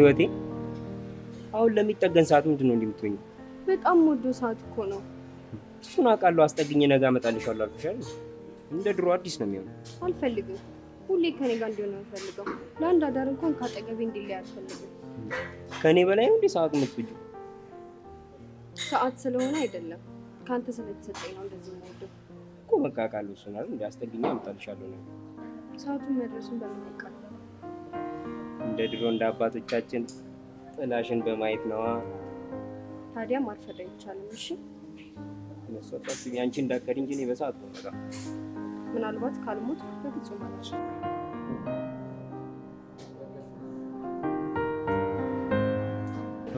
ህይወቴ አሁን ለሚጠገን ሰዓት ምንድን ነው እንደምትሆኝ? በጣም ወዶ ሰዓት እኮ ነው። እሱን አውቃለሁ። አስጠግኜ ነገ አመጣልሻለሁ አልኩሽ አይደል? እንደ ድሮ አዲስ ነው የሚሆነው። አልፈልግም። ሁሌ ከኔ ጋር እንዲሆን ነው የምፈልገው። ለአንድ አዳር እንኳን ከአጠገቤ እንዲለይ አልፈልግም። ከእኔ በላይ ነው እንዴ ሰዓት የምትወጂው? ሰዓት ስለሆነ አይደለም ከአንተ ስለተሰጠኝ ነው እንደዚህ የምወደው። እኮ በቃ አውቃለሁ። እሱን አይደል እንደ አስጠግኜ አመጣልሻለሁ ነው ሰዓቱን መድረሱን በምን ያውቃል? እንደ ድሮ እንደ አባቶቻችን ጥላሽን በማየት ነዋ። ታዲያ ማርፈድ አይቻልም። እሺ አታስቢ፣ አንቺ እንዳከሪ እንጂ እኔ በሰዓት በጣም ምናልባት ካልሞት በፍጹም አለች።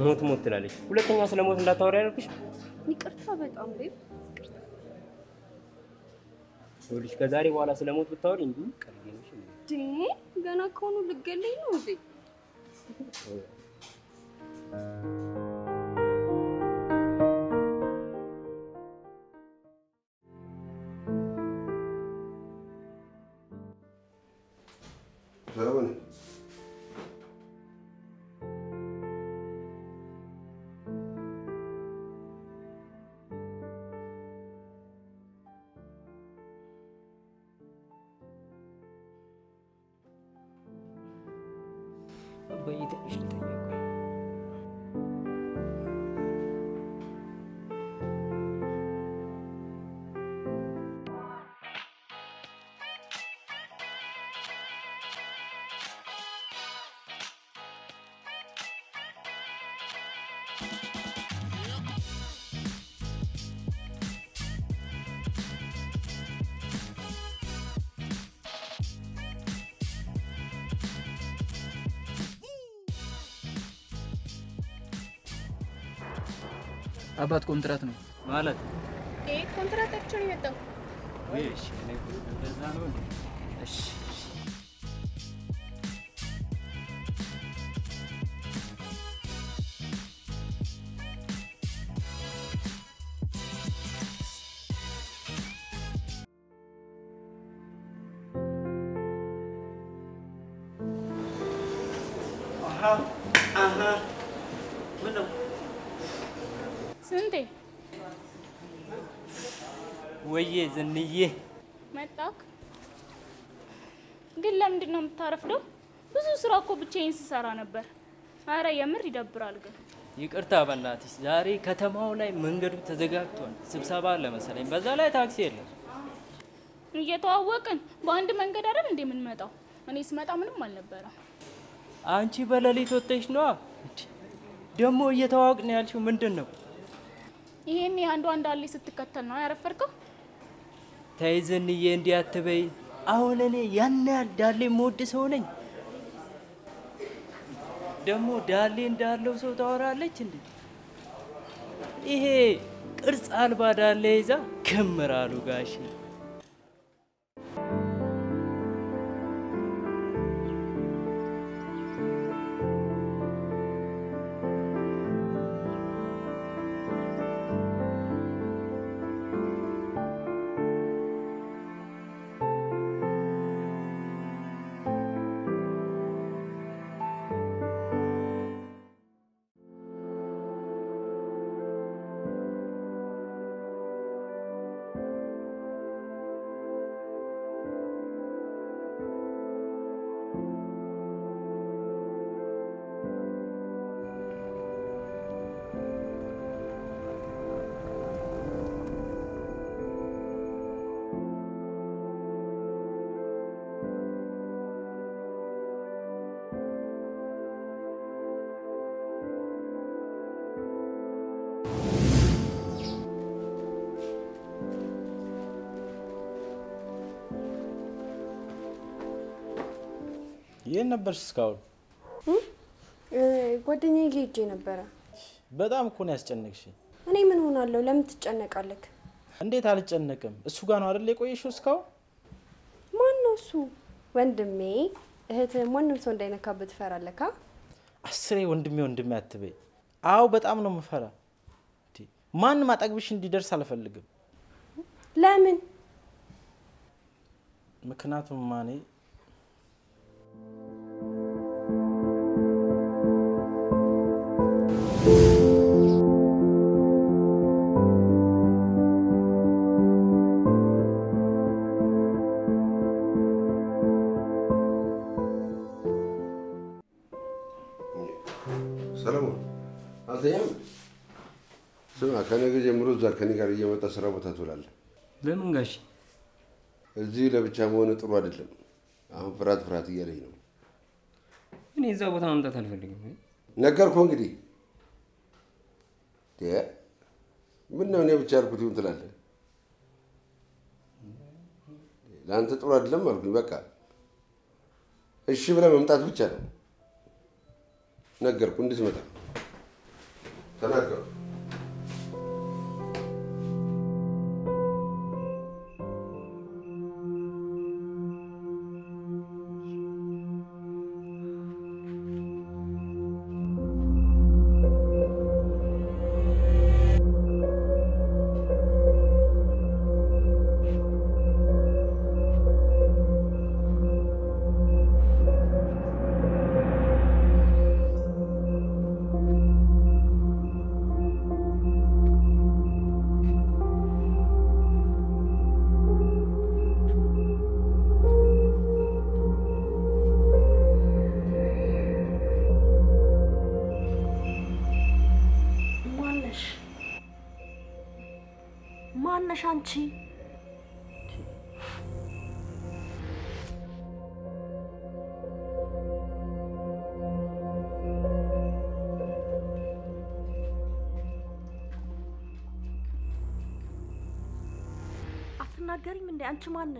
ሞት ሞት ትላለች። ሁለተኛ ስለ ሞት እንዳታወሪ ያደርግሽ። ይቅርታ በጣም ቤብ ይኸውልሽ ከዛሬ በኋላ ስለ ሞት ብታወሪ እንዲሁ ቀልድ ዴ ገና ከሆኑ ልገለኝ ነው እንዴ? አባት ኮንትራት ነው ማለት ኮንትራታቸው ነው የመጣው። እሺ፣ እኔ እኮ እንደዛ ነው እንዴ? እሺ እሺ። ስንቴ ወዬ ዝንዬ መጣክ? ግን ለምንድን ነው የምታረፍደው? ብዙ ስራ እኮ ብቻዬን ስሰራ ነበር። አረ የምር ይደብራል ግን ይቅርታ በእናትሽ፣ ዛሬ ከተማው ላይ መንገዱ ተዘጋግቷል። ስብሰባ አለ መሰለኝ። በዛ ላይ ታክሲ የለም። እየተዋወቅን በአንድ መንገድ አይደል እንዴ የምንመጣው? እኔ ስመጣ ምንም አልነበረም። አንቺ በሌሊት ወጥተሽ ነዋ። ደግሞ እየተዋወቅን ያልሽው ምንድን ነው? ይሄን አንዷ እንዳለ ስትከተል ነው ያረፈርከው። ተይ ዝንዬ፣ እንዲህ አትበይ። አሁን እኔ ያን ያህል ዳሌ የምወድ ሰው ነኝ? ደግሞ ዳሌ እንዳለው ሰው ታወራለች እንዴ? ይሄ ቅርጽ አልባ ዳሌ ይዛ ክምር አሉ ጋሼ። የት ነበርሽ እስካሁን? ጓደኛዬ ጋር ሄጄ ነበረ። በጣም እኮ ነው ያስጨነቅሽኝ። እኔ ምን ሆናለሁ? ለምን ትጨነቃለክ? እንዴት አልጨነቅም? እሱ ጋር ነው አይደል የቆየሽው እስካሁን? ማን ነው እሱ? ወንድሜ እህት፣ ማንም ሰው እንዳይነካበት ትፈራለካ? አስሬ ወንድሜ ወንድሜ አትበይ። አዎ በጣም ነው የምፈራ። ማንም አጠግብሽ እንዲደርስ አልፈልግም። ለምን? ምክንያቱም ማኔ ሰለሞን አልተኛም? ስማ፣ ከነገ ጀምሮ እዛ ከኔ ጋር እየመጣ ስራ ቦታ ትውላለህ። ለምን ጋሽ? እዚህ ለብቻ መሆን ጥሩ አይደለም። አሁን ፍርሃት ፍርሃት እያለኝ ነው። እኔ እዛ ቦታ መምጣት አልፈልግም። ነገርኩህ እንግዲህ። ደ- ምን ነው እኔ ብቻ ያልኩት ይሁን ትላለህ? ለአንተ ጥሩ አይደለም አልኩኝ። በቃ እሺ ብለህ መምጣት ብቻ ነው። ነገርኩህ እንድትመጣ ተናገሩ። አትናገሪም እንዴ?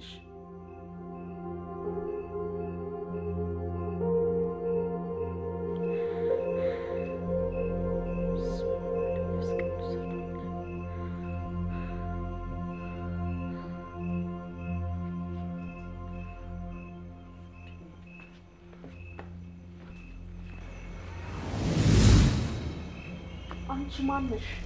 አንቺ ማነሽ? አንቺ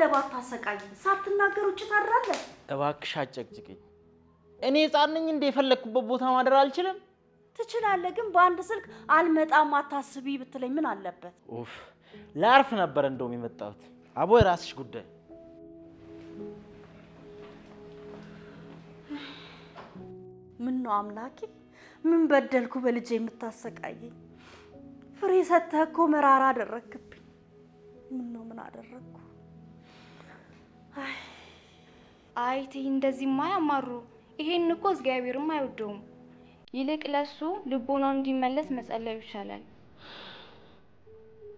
አለ ባታሰቃይ፣ ሳትናገር ውጭ ታድራለህ። እባክሽ አጨቅጭቅኝ። እኔ ህፃን ነኝ እንደ የፈለግኩበት ቦታ ማደር አልችልም? ትችላለህ፣ ግን በአንድ ስልክ አልመጣም አታስቢ ብትለኝ ምን አለበት? ኡፍ ላርፍ ነበር እንደውም የመጣሁት። አቦ የራስሽ ጉዳይ። ምን ነው አምላኬ፣ ምን በደልኩ በልጄ የምታሰቃየኝ? ፍሬ ሰጥተህ እኮ መራራ አደረግክብኝ። ምን ነው ምን አደረግኩ? አይቴ እንደዚህማ ያማሩ። ይሄን እኮ እግዚአብሔርም አይወደውም። ይልቅ ለሱ ልቦናው እንዲመለስ መጸለዩ ይሻላል።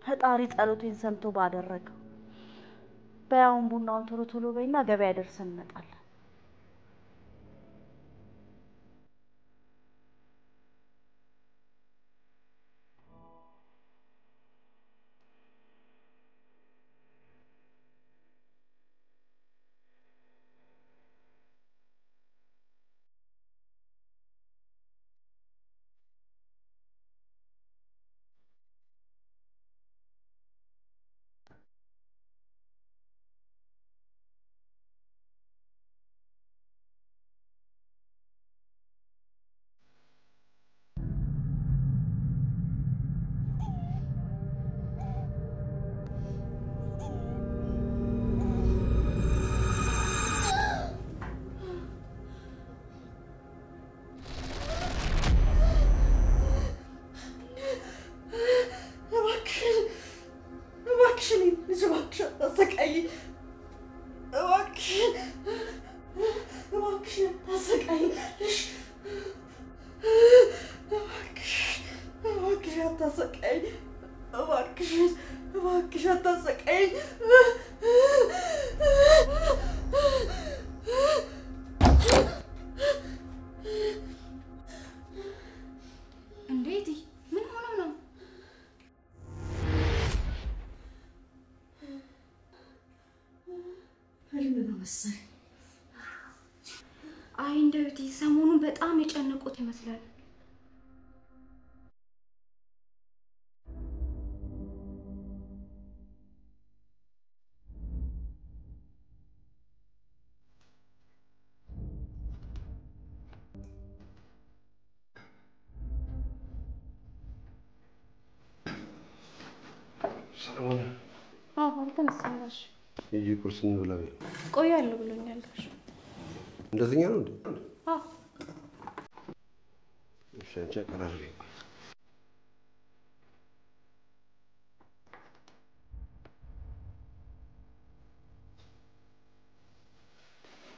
ፈጣሪ ጸሎቴን ሰምቶ ባደረገው። በያውን ቡናውን ቶሎ ቶሎ በይና ገበያ ደርሰን እንመጣለን። ሰለሞን አዎ አልተነሳም ጋሽ። ሂጂ ቁርስ እንብላ በይ። ቆያለሁ ብሎኛል ጋሽ። እንደተኛ ነው እንዴ? አዎ እሺ አንቺ አቀራርቢ።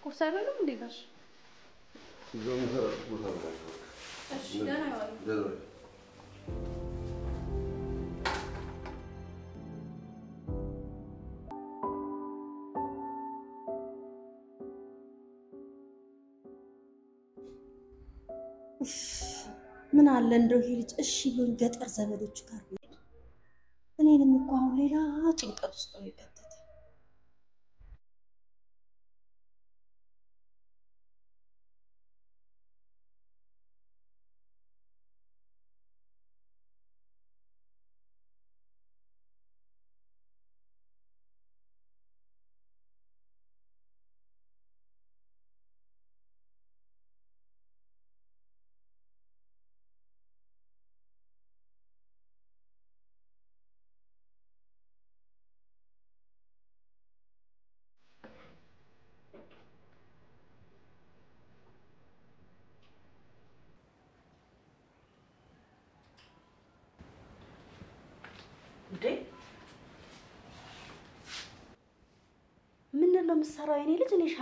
ቁርስ አይበሉም እንዴ ጋሽ? እዛው የምሰራበት ቦታ ላይ ነው። እሺ ደህና ይዋሉ። ደህና ዋይ። እንደው ይሄ ልጅ እሺ ብሎኝ ገጠር ዘመዶቹ ጋር እኔንም እኮ አሁን ሌላ ጭንቀት ውስጥ ነው የከተተ።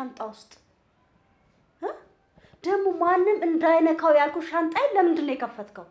ሻንጣ ውስጥ? ደግሞ ማንም እንዳይነካው ያልኩ ሻንጣዬን ለምንድን ነው የከፈትከው?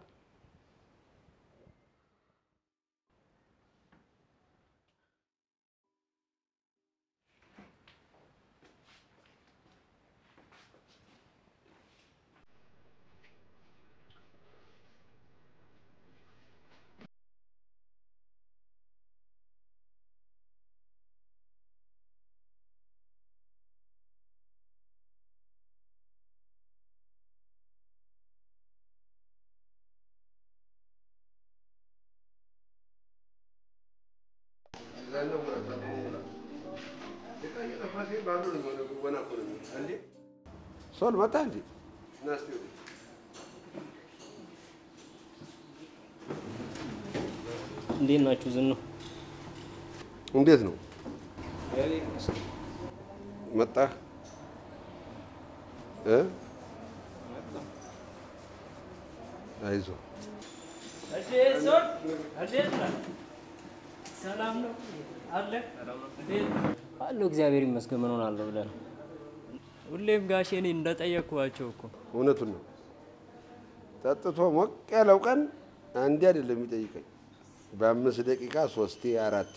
ሶል መጣ እንዴ? እንዴት ናችሁ? ዝኑ እንዴት ነው መጣህ እ ነው አለ እግዚአብሔር ይመስገን። ምን ሆናለሁ ብለህ ነው? ሁሌም ጋሼ እኔ እንደጠየቅኳቸው እኮ እውነቱን ነው። ጠጥቶ ሞቅ ያለው ቀን አንዴ አይደለም የሚጠይቀኝ፣ በአምስት ደቂቃ ሶስቴ አራቴ።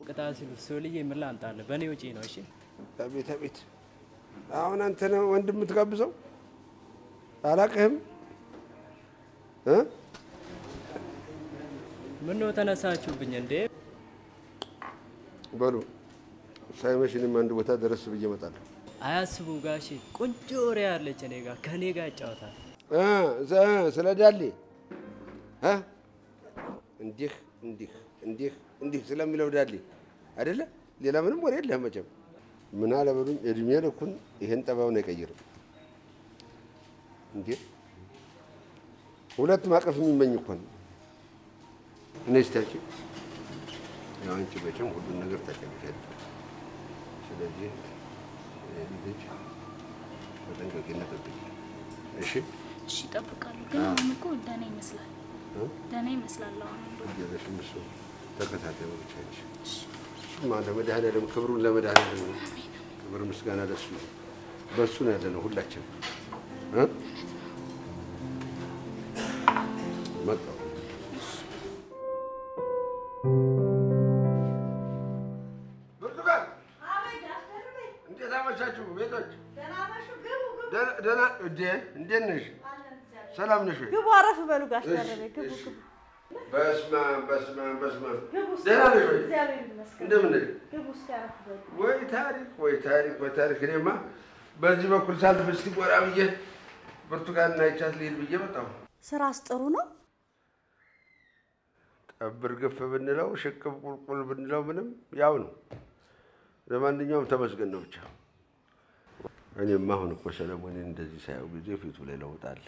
ቅጣ ሲሉ ሶልዬ ምን ላምጣልህ? በእኔ ውጪ ነው። እሺ አቤት አቤት! አሁን አንተ ነው ወንድ የምትጋብዘው? አላቅህም እ ምነው ተነሳችሁብኝ እንዴ? በሉ ሳይመሽ እኔም አንድ ቦታ ደረስ ብዬ እመጣለሁ። አያስቡ ጋሼ፣ ቆንጆ ወሬ ያለች እኔ ጋር ከእኔ ጋር ስ- ስለ ዳሌ እንዲህ እንዲህ እንዲህ እንዲህ ስለሚለው ዳሌ አይደለ? ሌላ ምንም ወሬ የለህም መቼም። ምን አለ እድሜ ልኩን ይሄን ጠባዩን አይቀይርም። እንዴ ሁለት ማቀፍ የሚመኝ እኮ ነው። እኔ ስታች ያው አንቺ መቼም ሁሉን ነገር ታውቂያለሽ። ስለዚህ ይህን ልጅ በጠንቀቂነት ጠብቂ። እሺ እሺ እጠብቃለሁ። ግን አሁን እኮ ደህና ይመስላል፣ ደህና ይመስላል አሁን እየለሽም እሱ ተከታታይ ብቻ ነሽ። እሱማ ለመድኃኒዓለም ክብሩን ለመድኃኒዓለም ነው። ክብር ምስጋና ለሱ ነው። በእሱ ነው ያለ ነው ሁላችን መጣሁ እንዴ እንዴት ነሽ? ሰላም ነሽ ወይ? ግቡ፣ አረፍ በሉ ጋሽ ደረቤ፣ ግቡ ግቡ። በስመ አብ በስመ አብ በስመ አብ። ግቡ እስኪ። ደህና ነሽ ወይ? እንደምን ነሽ? ታሪክ ወይ ታሪክ ወይ ታሪክ። እኔማ በዚህ በኩል ሳልፍ እስቲ ጎራ ብዬ ብርቱካንና ይቻት ልሂድ ብዬ መጣሁ። ስራስ ጥሩ ነው? ጠብር ግፍ ብንለው ሽቅብ ቁልቁል ብንለው ምንም ያው ነው። ለማንኛውም ተመስገን ነው ብቻ። እኔማ አሁን እኮ ሰለሞንን እንደዚህ ሳየው ጊዜ ፊቱ ላይ ለውጥ አለ።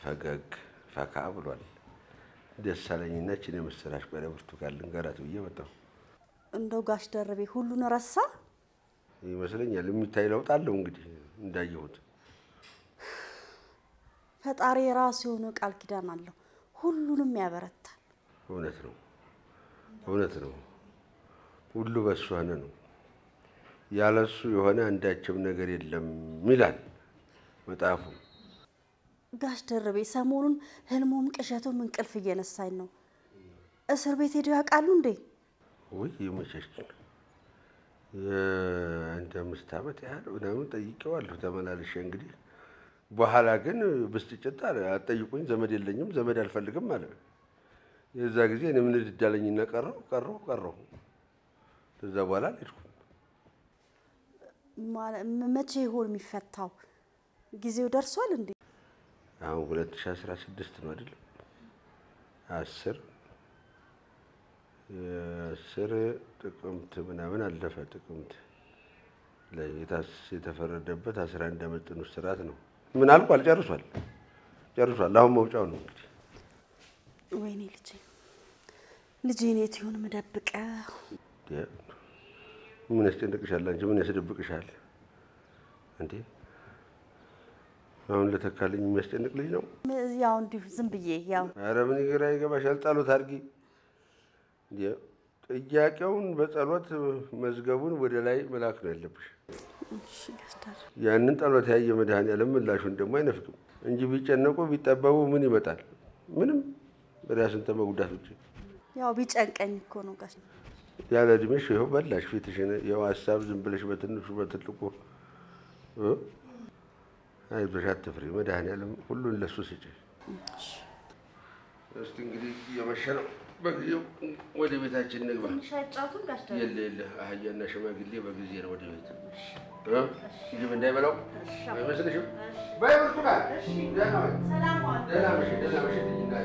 ፈገግ ፈካ ብሏል። ደስ አለኝና ይህችን የምስራች ቆይ ለብርቱካን ልንገራት ብዬ መጣሁ። እንደው ጋሽ ደርቤ ሁሉን ረሳ? ይመስለኛል የሚታይ ለውጥ አለው እንግዲህ እንዳየሁት። ፈጣሪ የራሱ የሆነ ቃል ኪዳን አለው፣ ሁሉንም ያበረታል። እውነት ነው፣ እውነት ነው። ሁሉ በሱ ሆነ ነው። ያለሱ የሆነ አንዳችም ነገር የለም ይላል መጽሐፉ። ጋሽ ደርቤ ሰሞኑን ህልሙም ቅዠቱም እንቅልፍ እየነሳኝ ነው። እስር ቤት ሄደው ያውቃሉ እንዴ? ውይ ይመቸሽ። የአንድ አምስት ዓመት ያህል ምናምን ጠይቄዋለሁ ተመላልሼ። እንግዲህ በኋላ ግን ብስጭጭት አለ። አትጠይቁኝ፣ ዘመድ የለኝም፣ ዘመድ አልፈልግም አለ። የዛ ጊዜ እኔ ምን እዳለኝና ቀረሁ ቀረሁ ቀረሁ። ከዛ በኋላ አልሄድኩም። መቼ ይሆን የሚፈታው? ጊዜው ደርሷል እንዴ? አሁን ሁለት ሺህ አስራ ስድስት ነው አይደለም? አስር የአስር ጥቅምት ምናምን አለፈ። ጥቅምት ላይ የተፈረደበት አስራ አንድ ዓመት ጽኑ እስራት ነው። ምን አልቋል? ጨርሷል፣ ጨርሷል። አሁን መውጫው ነው እንግዲህ። ወይኔ ልጄ ልጄን የት ይሆን የምደብቀው? ምን ያስጨንቅሻል? አንቺ ምን ያስደብቅሻል እንዴ? አሁን ለተካልኝ የሚያስጨንቅ ልጅ ነው። ያው እንዲሁ ዝም ብዬ ያው ኧረ ምን ግራ ይገባሻል? ጸሎት አድርጊ። ጥያቄውን በጸሎት መዝገቡን ወደ ላይ መላክ ነው ያለብሽ። ያንን ጸሎት ያየ መድኃኔዓለም ምላሹን ደግሞ አይነፍቅም እንጂ ቢጨነቁ ቢጠበቡ ምን ይመጣል? ምንም ራስን ተመጉዳት ውጭ። ያው ቢጨንቀኝ እኮ ነው ጋሽ ያለ እድሜሽ ይኸው በላሽ ፊትሽን። ይኸው ሀሳብ ዝም ብለሽ በትንሹ በትልቁ እ? አይዞሽ አትፍሪ። መድኃኔዓለም ሁሉን ለሱ ስጭ። እስቲ እንግዲህ እየመሸ ነው። በጊዜው ወደ ቤታችን ጋሽ የለ የለ አህያና ሽማግሌ በጊዜ ነው ወደ ቤት እ? ጅብ እንዳይበላው አይመስልሽም? በይ ብርቱካን፣ ደህና ደህና ደህና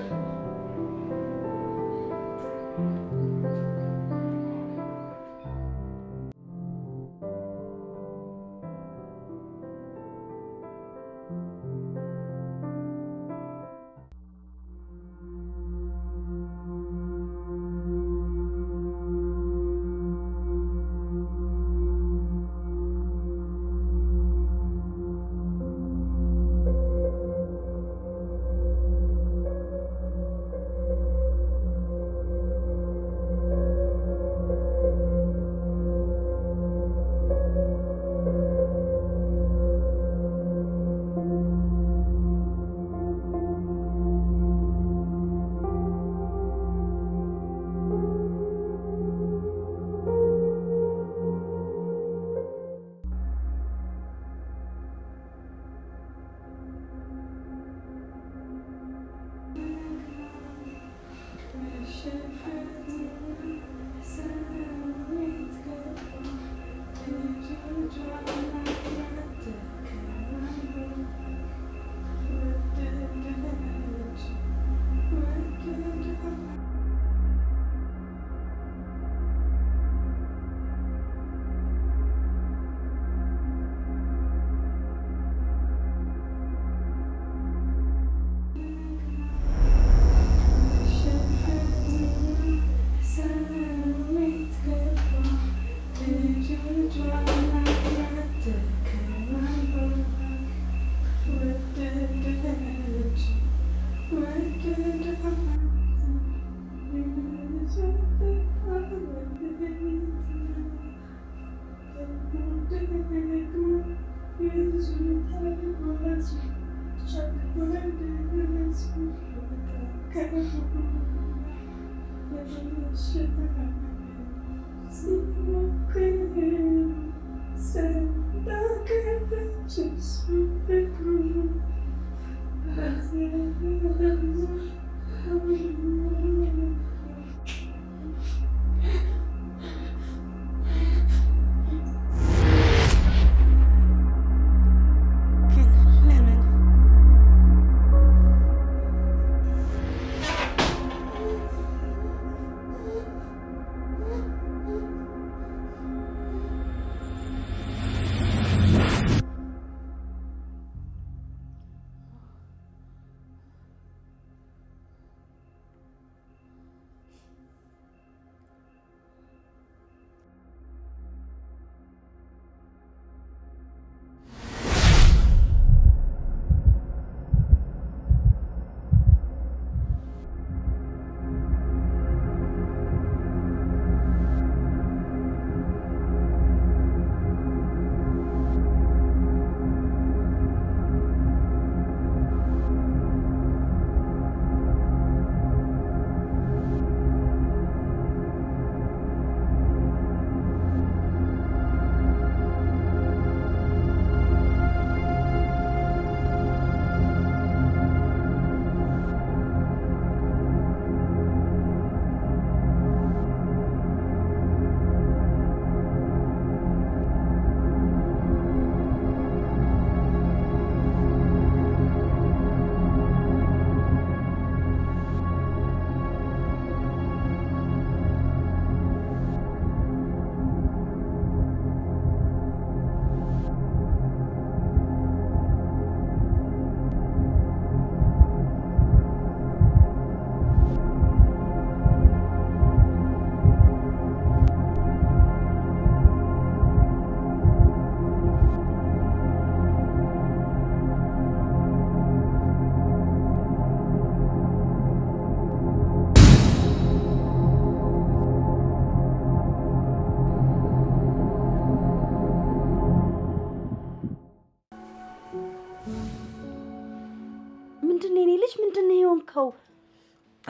to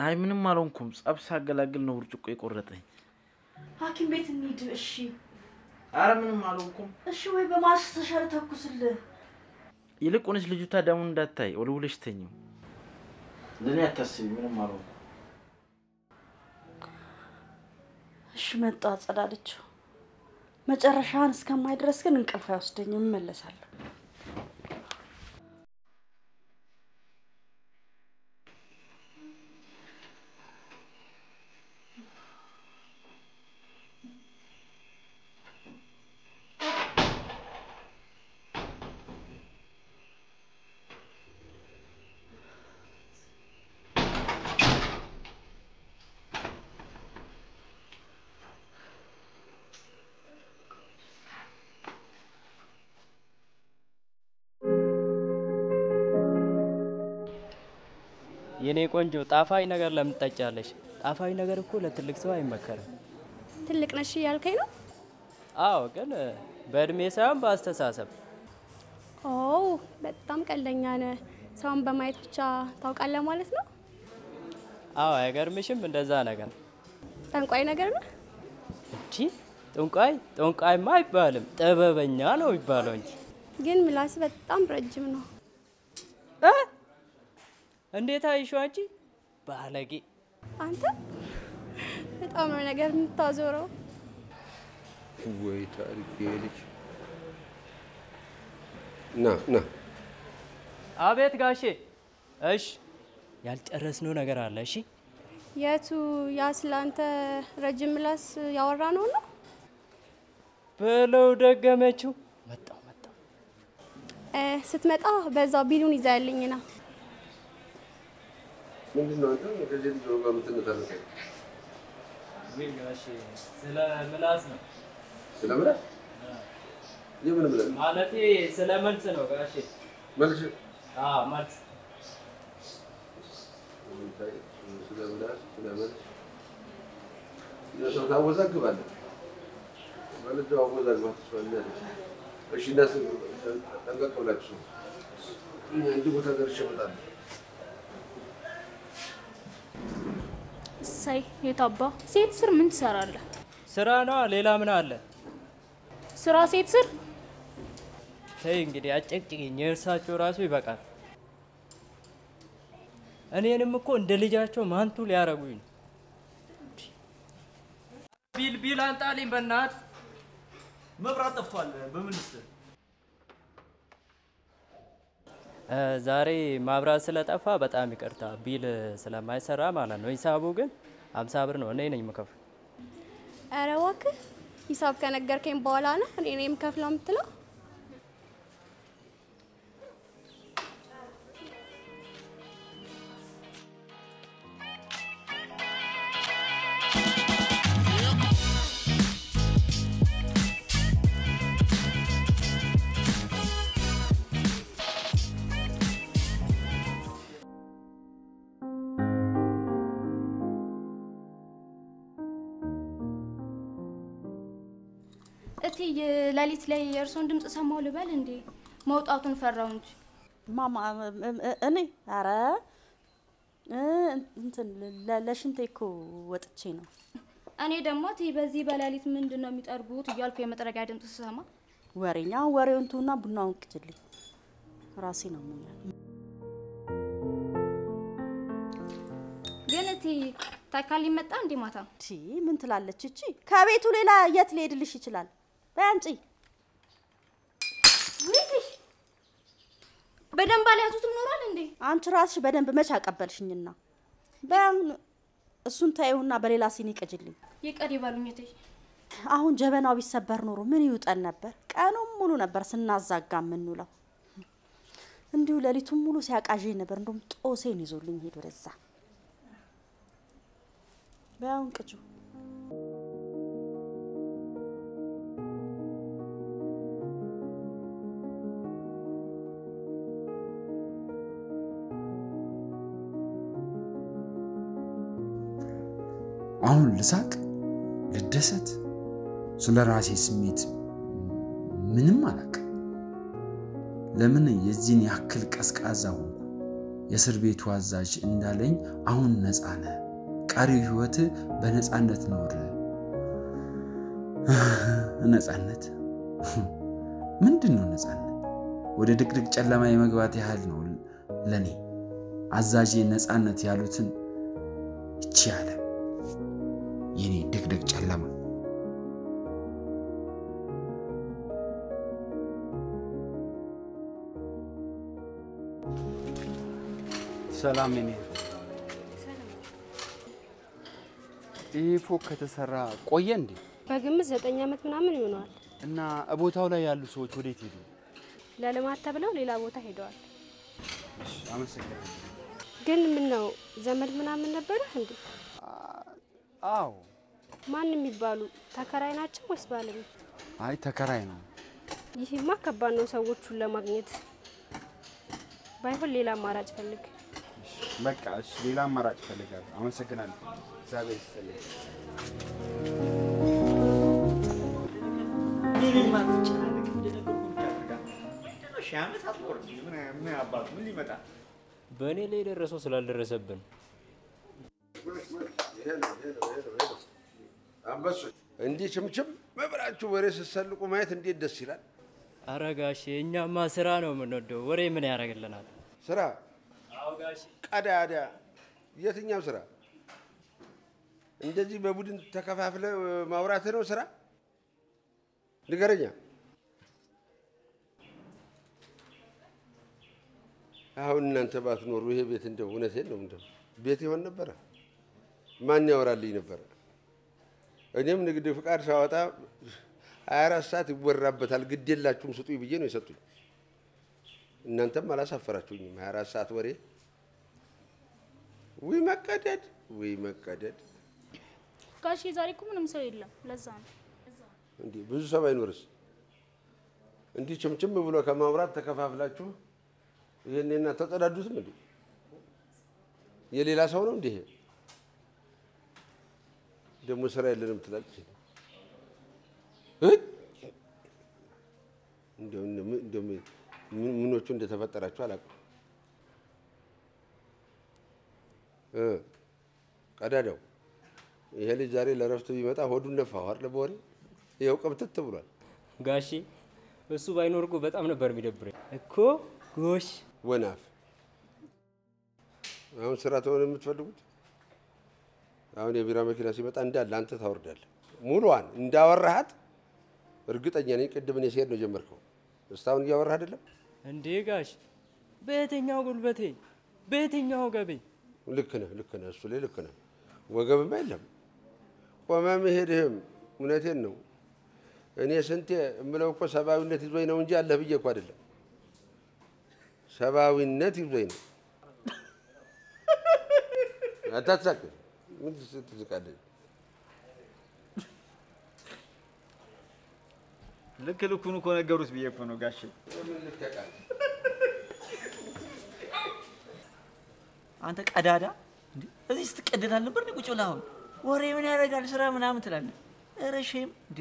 አይ ምንም አልሆንኩም። ጸብ ሳገላግል ነው ብርጭቆ የቆረጠኝ። ሐኪም ቤት እንሂድ። እሺ አረ ምንም አልሆንኩም። እሺ፣ ወይ በማስተሻ ልተኩስልህ። ይልቁንስ ልጅቷ ደሙን እንዳታይ ወልውለሽ ተኝው። ለእኔ አታስቢ፣ ምንም አልሆንኩም። እሺ መጣሁ፣ አጸዳድቼው። መጨረሻን እስከማይ ድረስ ግን እንቅልፍ አይወስደኝም፣ እመለሳለሁ። ቆንጆ ጣፋጭ ነገር ለምን ትጠጫለሽ? ጣፋጭ ነገር እኮ ለትልቅ ሰው አይመከርም። ትልቅ ነሽ እያልከኝ ነው? አዎ፣ ግን በእድሜ ሳይሆን በአስተሳሰብ። ኦ በጣም ቀልደኛ ነህ። ሰውን በማየት ብቻ ታውቃለህ ማለት ነው? አዎ፣ አይገርምሽም? እንደዛ ነገር ጠንቋይ ነገር ነው። እንጂ ጠንቋይ ጠንቋይማ አይባልም፣ ጥበበኛ ነው የሚባለው እንጂ። ግን ምላስ በጣም ረጅም ነው። እ? እንዴት አይሹ አንቺ ባለጌ! አንተ በጣም ነው ነገር የምታዞረው። ወይ ታሪክ ልጅ ና ና አቤት ጋሼ። እሺ፣ ያልጨረስነው ነገር አለ። እሺ፣ የቱ ያ ስላንተ ረጅም ምላስ ያወራ ነው ነው? በለው ደገመችው። መጣው መጣው። እ፣ ስትመጣ በዛው ቢሉን ይዛልኝ ና። ምንድን ነው አንተ ከዚህ ልጅ ጋር የምትነታረከው? ጋሼ ስለ ምላስ ነው። ስለ ምን የምን ምን ማለቴ ስለ መልስ ነው ጋሼ። መልስ? አዎ መልስ። ስለ ምላስ ስለ መልስ። ሰው ታወዛግባለህ? ማለት እሺ እና ጠንቀቅ ብላችሁ አንድ ቦታ ደርሼ እመጣለሁ። እሰይ የታባ ሴት ስር ምን ትሰራለህ? ስራ ነዋ። ሌላ ምን አለ? ስራ ሴት ስር ተይ እንግዲህ አጨቅጭቅኝ። የእርሳቸው ራሱ ይበቃል። እኔንም እኮ እንደ ልጃቸው ማንቱ ሊያረጉኝ ነው። ቢል ቢል አንጣልኝ በእናት መብራት ጠፍቷል። በምን? ዛሬ ማብራት ስለጠፋ በጣም ይቅርታ። ቢል ስለማይሰራ ማለት ነው። ሂሳቡ ግን አምሳ ብር ነው። እኔ ነኝ የምከፍል። ኧረ እባክህ ሂሳብ ከነገርከኝ በኋላ ነው እኔ ነኝ የምከፍለው የምትለው? ሌሊት ላይ የእርሶን ድምፅ ሰማሁ ልበል እንዴ? መውጣቱን ፈራው እንጂ ማማ እኔ ኧረ እ እንትን ለሽንቴ እኮ ወጥቼ ነው። እኔ ደግሞ በዚህ በሌሊት ምንድን ነው የሚጠርጉት እያልኩ የመጥረጊያ ድምፅ ስሰማ ወሬኛ ወሬውን ትሁና ቡናውን ቅጅልኝ። ራሴ ነው ሙኛል። ግን እትዬ ታካልኝ መጣ እንዴ ማታ? ምን ትላለች እቺ? ከቤቱ ሌላ የት ሊሄድልሽ ይችላል? አምጪ። በደንብ አልያዙትም ኖሯል እንዴ? አንቺ ራስሽ በደንብ መች አቀበልሽኝና። በይ አሁን እሱን ታየውና በሌላ ሲኒ ቅጅልኝ። ይቅር ይበሉኝ እትዬ። አሁን ጀበናው ቢሰበር ኖሮ ምን ይውጠን ነበር? ቀኑን ሙሉ ነበር ስናዛጋ የምንውለው። እንዲሁ ሌሊቱን ሙሉ ሲያቃዥኝ ነበር። እንደውም ጦሴን ይዞልኝ ሄድ ወደዛ። በያውን ቅጁ አሁን ልሳቅ፣ ልደሰት፣ ስለ ራሴ ስሜት ምንም አላውቅም። ለምን የዚህን ያክል ቀዝቃዛ ሆንኩ? የእስር ቤቱ አዛዥ እንዳለኝ አሁን ነፃ ነህ። ቀሪው ህይወት በነፃነት ኖር። ነፃነት ምንድን ነው? ነፃነት ወደ ድቅድቅ ጨለማ የመግባት ያህል ነው ለእኔ። አዛዤ ነፃነት ያሉትን ይቺ ዓለም የኔ ድቅድቅ ጨለማ ሰላም ኔ ይህ ፎቅ ከተሰራ ቆየ እንዴ? በግምት ዘጠኝ ዓመት ምናምን ይሆነዋል። እና ቦታው ላይ ያሉ ሰዎች ወዴት ሄዱ? ለልማት ተብለው ሌላ ቦታ ሄደዋል። አመሰግናለሁ። ግን ምን ነው ዘመድ ምናምን ነበረ እንዴ? አዎ። ማን የሚባሉ ተከራይ ናቸው ወይስ ባለቤት? አይ ተከራይ ነው። ይህማ ከባድ ነው ሰዎቹን ለማግኘት። ባይሆን ሌላ አማራጭ ፈልግ። በቃ እሺ፣ ሌላ አማራጭ እፈልጋለሁ። አመሰግናለሁ። እግዚአብሔር ይስጥልኝ። በእኔ ላይ የደረሰው ስላልደረሰብን አንበሶች እንዲህ ችምችም መብራችሁ ወሬ ስትሰልቁ ማየት እንዴት ደስ ይላል። አረ ጋሼ እኛማ ስራ ነው የምንወደው። ወሬ ምን ያደርግልናል? ስራ ቀዳዳ፣ የትኛው ስራ? እንደዚህ በቡድን ተከፋፍለ ማውራት ነው ስራ? ንገረኛ። አሁን እናንተ ባትኖሩ ይሄ ቤት እንደው እውነቴን ነው እንደው ቤት ይሆን ነበረ? ማን ያወራልኝ ነበረ? እኔም ንግድ ፍቃድ ሳወጣ ሀያ አራት ሰዓት ይወራበታል ግድ የላችሁም ስጡኝ ብዬ ነው የሰጡኝ። እናንተም አላሳፈራችሁኝም። ሀያ አራት ሰዓት ወሬ ውይ መቀደድ፣ ውይ መቀደድ። ጋሼ ዛሬ እኮ ምንም ሰው የለም። ለዛ ነው እንዲህ ብዙ ሰው አይኖርስ? እንዲህ ችምችም ብሎ ከማውራት ተከፋፍላችሁ ይህኔና ተጸዳዱትም እንዴ? የሌላ ሰው ነው እንዲህ ደግሞ ስራ የለንም ትላለች። እንደው ምኖቹ እንደተፈጠራችሁ አላውቅም። እ ቀዳዳው ይሄ ልጅ ዛሬ ለረፍት ቢመጣ ሆዱን ነፋው አይደል? በወሬ ይኸው ቅብትት ብሏል። ጋሺ እሱ ባይኖር እኮ በጣም ነበር የሚደብረኝ እኮ ጎሽ ወናፍ አሁን ስራ ተሆነ የምትፈልጉት አሁን የቢራ መኪና ሲመጣ እንዳለ አንተ ታወርዳለህ። ሙሉዋን እንዳወራሃት እርግጠኛ ነኝ። ቅድም እኔ ሲሄድ ነው ጀመርከው። እስካሁን እያወራህ አይደለም እንዴ ጋሽ? በየትኛው ጉልበቴ በየትኛው ገቤ? ልክ ነህ፣ ልክ ነህ። እሱ ላይ ልክ ነህ። ወገብማ የለም ቆመ መሄድህም እውነቴን ነው። እኔ ስንቴ የምለው እኮ ሰብአዊነት ይዞኝ ነው እንጂ አለህ ብዬ እኮ አይደለም። ሰብአዊነት ይዞኝ ነው። አታሳቅ። ምን ትስቃለህ? ልክ ልኩን እኮ ነገሩት ብዬ እኮ ነው ጋሼ። አንተ ቀዳዳ እንዴ! እዚህ ስትቀደድ አልነበር እንዴ ቁጭ ብለህ አሁን ወሬ ምን ያደርጋል ስራ ምናምን ትላለህ። ኧረ ሼም እንዴ!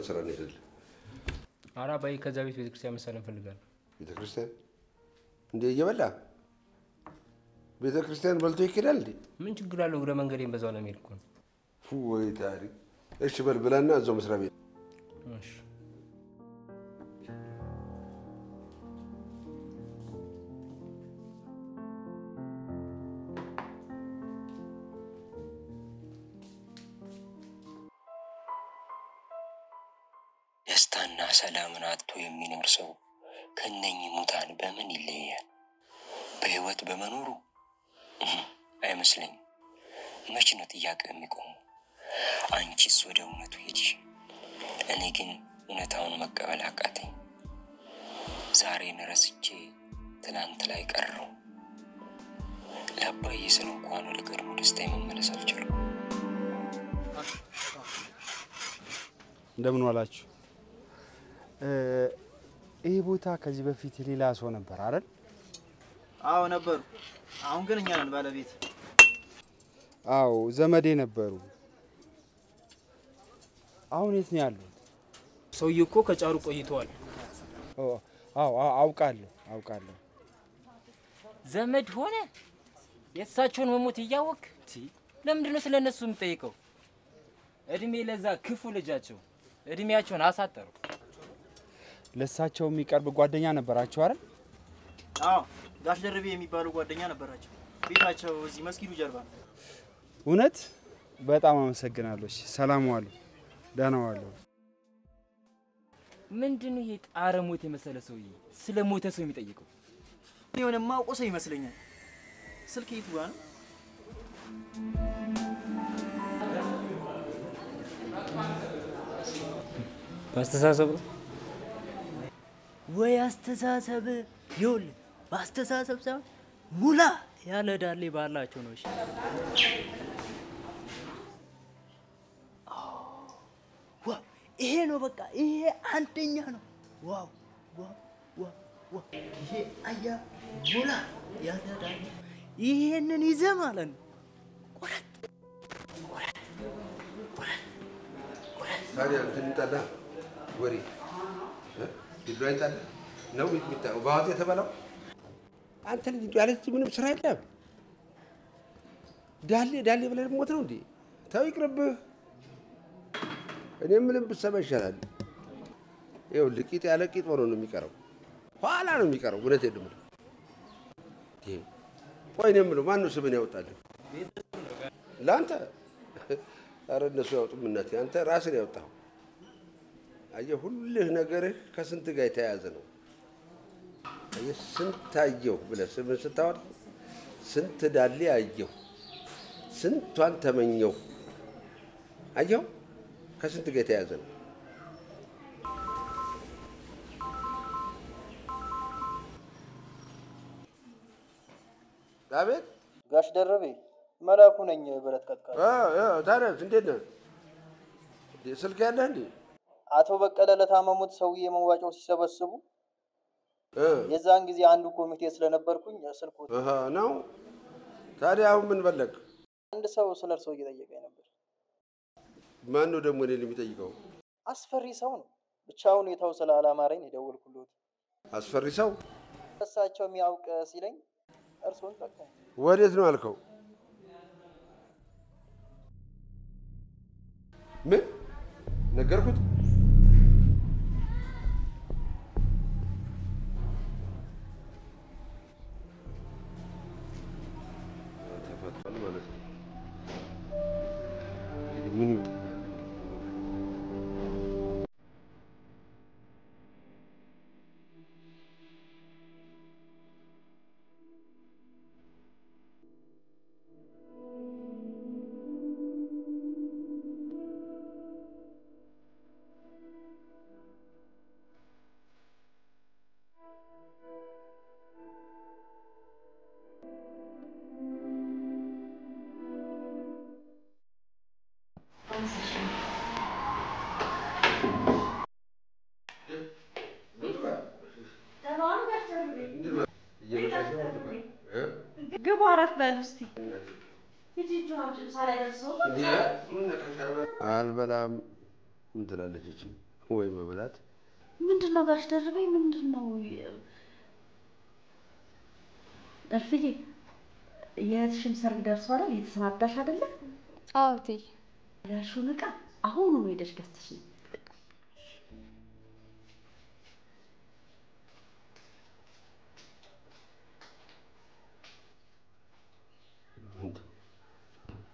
ብለና አብረን ስራ እንሄዳለን። ኧረ አባዬ ከዛ ቤት ቤተክርስቲያን መሳል እንፈልጋለን። ቤተ ክርስቲያን እንደ እየበላ ቤተ ክርስቲያን በልቶ ይኬዳል እንዴ? ምን ችግር አለው? እግረ መንገዴን በዛው እኮ ነው። ወይ ታሪክ። እሺ በል ብላና እዛው መስሪያ ቤት ሰው ከእነኝህ ሙታን በምን ይለያል? በህይወት በመኖሩ አይመስለኝም። መች ነው ጥያቄ የሚቆሙ? አንቺስ ወደ እውነቱ ሄድሽ፣ እኔ ግን እውነታውን መቀበል አቃተኝ። ዛሬን ረስቼ ትናንት ላይ ቀረው። ለአባዬ ስለ እንኳን ወደ ቀድሞ ደስታ መመለስ አልቻልኩም። እንደምን ዋላችሁ? ይህ ቦታ ከዚህ በፊት ሌላ ሰው ነበር አይደል? አዎ ነበሩ። አሁን ግን እኛ ነን ባለቤት። አዎ ዘመዴ ነበሩ። አሁን የት ነው ያሉት? ሰውዬው እኮ ከጫሩ ቆይተዋል። ኦ፣ አዎ አዎ፣ አውቃለሁ አውቃለሁ። ዘመድ ሆነ የእሳቸውን መሞት እያወቅ ለምንድን ነው ስለ እነሱ የምጠይቀው? እድሜ ለዛ ክፉ ልጃቸው እድሜያቸውን አሳጠሩ። ለእሳቸው የሚቀርብ ጓደኛ ነበራቸው አይደል? አዎ ጋሽ ደርቤ የሚባሉ ጓደኛ ነበራቸው። ቤታቸው እዚህ መስጊዱ ጀርባ ነው። እውነት በጣም አመሰግናለሁ። እሺ፣ ሰላም ዋሉ፣ ደህና ዋሉ። ምንድን ነው ይሄ ጣረ ሞት የመሰለ ሰውዬ ስለ ሞተ ሰው የሚጠይቀው? የሆነ የማውቀው ሰው ይመስለኛል። ስልክ የቱ ጋር ነው? በአስተሳሰብ ነው። ወይ አስተሳሰብ ይውል በአስተሳሰብ ሳይሆን ሙላ ያለ ዳሌ ባላቸው ነው። ዋው! ይሄ ነው በቃ ይሄ አንደኛ ነው። ዋው! ይሄ አያ ሙላ ያለ ዳሌ ይሄንን ይዘ ማለት ነው። ታዲያ እንትን እንጠላ ወሬ? ቢላ ይጠላ ነው ሚጥሚጣ በአዋዜ የተበላው አንተ ልጅ ያለች ምንም ስራ የለም። ዳሌ ዳሌ ብለህ ሞት ነው እንዴ? ተው ይቅርብህ። እኔ ምንም ብሰማ ይሻላል። ይኸውልህ ቂጥ ያለ ቂጥ ሆኖ ነው የሚቀረው፣ ኋላ ነው የሚቀረው። እውነቴን ነው ቆይ እኔ የምለው ማን ነው ስምን ያወጣልህ? ለአንተ ኧረ እነሱ ያውጡም እናቴ፣ አንተ ራስን ያወጣኸው። አየህ ሁልህ ነገርህ ከስንት ጋር የተያያዘ ነው። አየህ ስንት አየሁ ብለህ ስምን ስታወጣ ስንት ዳሌ አየሁ፣ ስንቷን ተመኘሁ። አየሁ ከስንት ጋር የተያያዘ ነው። አቤት ጋሽ ደረቤ መላኩ ነኝ ብረት ቀጥቃ ታዲያስ እንዴት ነህ? ስልክ ያለህ እንዴ? አቶ በቀለ ለታመሙት ሰውዬ መዋጮው ሲሰበስቡ የዛን ጊዜ አንዱ ኮሚቴ ስለነበርኩኝ ስልኩ ነው። ታዲያ አሁን ምን ፈለግ? አንድ ሰው ስለ እርስዎ እየጠየቀኝ ነበር። ማን ነው ደግሞ እኔን የሚጠይቀው? አስፈሪ ሰው ነው። ብቻ ሁኔታው ስለ አላማረኝ የደወልኩልዎት። አስፈሪ ሰው እሳቸው የሚያውቅ ሲለኝ እርስዎን ጠቀኝ። ወዴት ነው አልከው? ምን ነገርኩት? አልበላም ትላለች? ወይ መብላት ምንድን ነው ጋሽ ደርቤ? ምንድን ነው እልፍዬ? የእህትሽም ሰርግ ደርሷል። እየተሰናዳሽ አይደለ? አዎ እትዬ። ያልሽውን ዕቃ አሁኑኑ ሄደሽ ገዝተሽ ነው።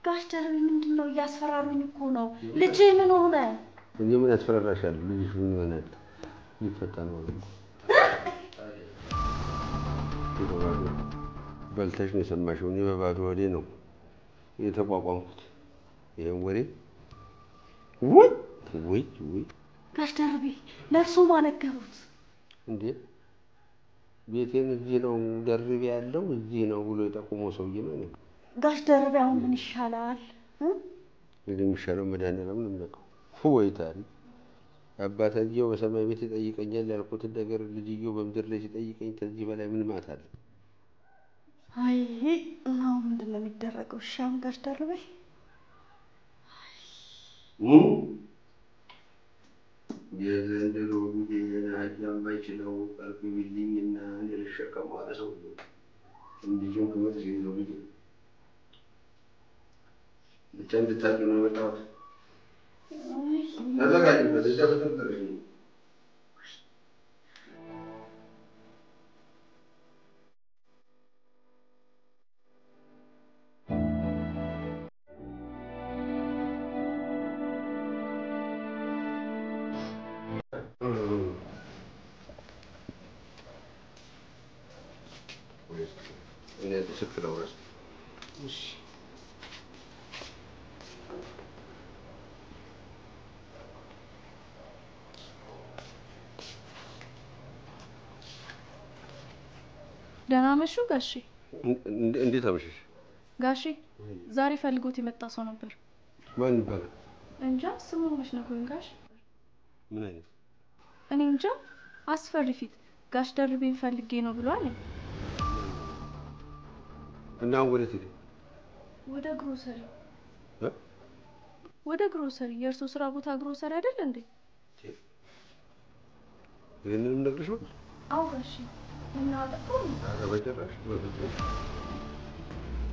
ጋሽ ደርቤ ምንድን ነው? እያስፈራሩኝ እኮ ነው። ልጅ ምን ሆነ? እኔ ምን ያስፈራራሻል? ልጅሽ ምን ይሆናል? ሊፈታ ነው በልተሽ ነው የሰማሽው። እኔ በባዶ ወዴ ነው የተቋቋምኩት ይህም ወሬ። ውይ ውይ ውይ! ጋሽ ደርቤ ለእርሱ ማነገሩት? እንዴ ቤቴን እዚህ ነው ደርቤ ያለው እዚህ ነው ብሎ የጠቁመው ሰውዬ ነው። ጋሽ ደርቤ አሁን ምን ይሻላል? እንግዲህ የሚሻለው መድኃኒዓለም ነው የሚያውቀው። ወይ ታሪክ አባትየው በሰማይ ቤት ይጠይቀኛል ያልኩትን ነገር ልጅየው በምድር ላይ ሲጠይቀኝ ከዚህ በላይ ምን ማት አለ? አይ አሁን ምንድን ነው የሚደረገው? እሺ አሁን ጋሽ ደርቤ የዘንድሮ ጊዜ አህያ የማይችለው ቀርቢልኝ እና እኔ ልሸከመው አለ ሰውዬው። እንዲሁም ይዘው ልጅ ብቻ እንድታውቂ ነው የመጣሁት። ተዘጋጅበት፣ ጋሼ። እንዴ- እንዴት አመሸሽ? ጋሼ ዛሬ ፈልጎት የመጣ ሰው ነበር። ማን ይባላል? እንጃ ስሙን መች ነግሮኝ ጋሽ። ምን አይነት እኔ እንጃ አስፈሪ ፊት ጋሽ ደርቤን ፈልጌ ነው ብሎ አለኝ። እና አሁን ወዴት ሄደ? ወደ ግሮሰሪ? ወደ ግሮሰሪ። የእርሶ ስራ ቦታ ግሮሰሪ አይደል እንዴ? ይህንንም ነግረሽ ነው? አዎ ጋሼ። በጭራሽ በፍጹም።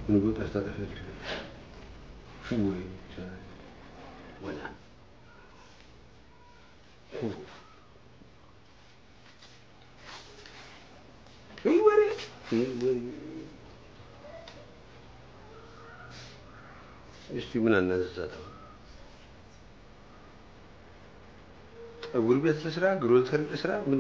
ምን ቦታሽ ታጠፊያለሽ? ወይ ወላ እስቲ ምን አናዘዛለሁ? ፀጉር ቤት ልስራ፣ ግሮሰሪ ልስራ፣ ምን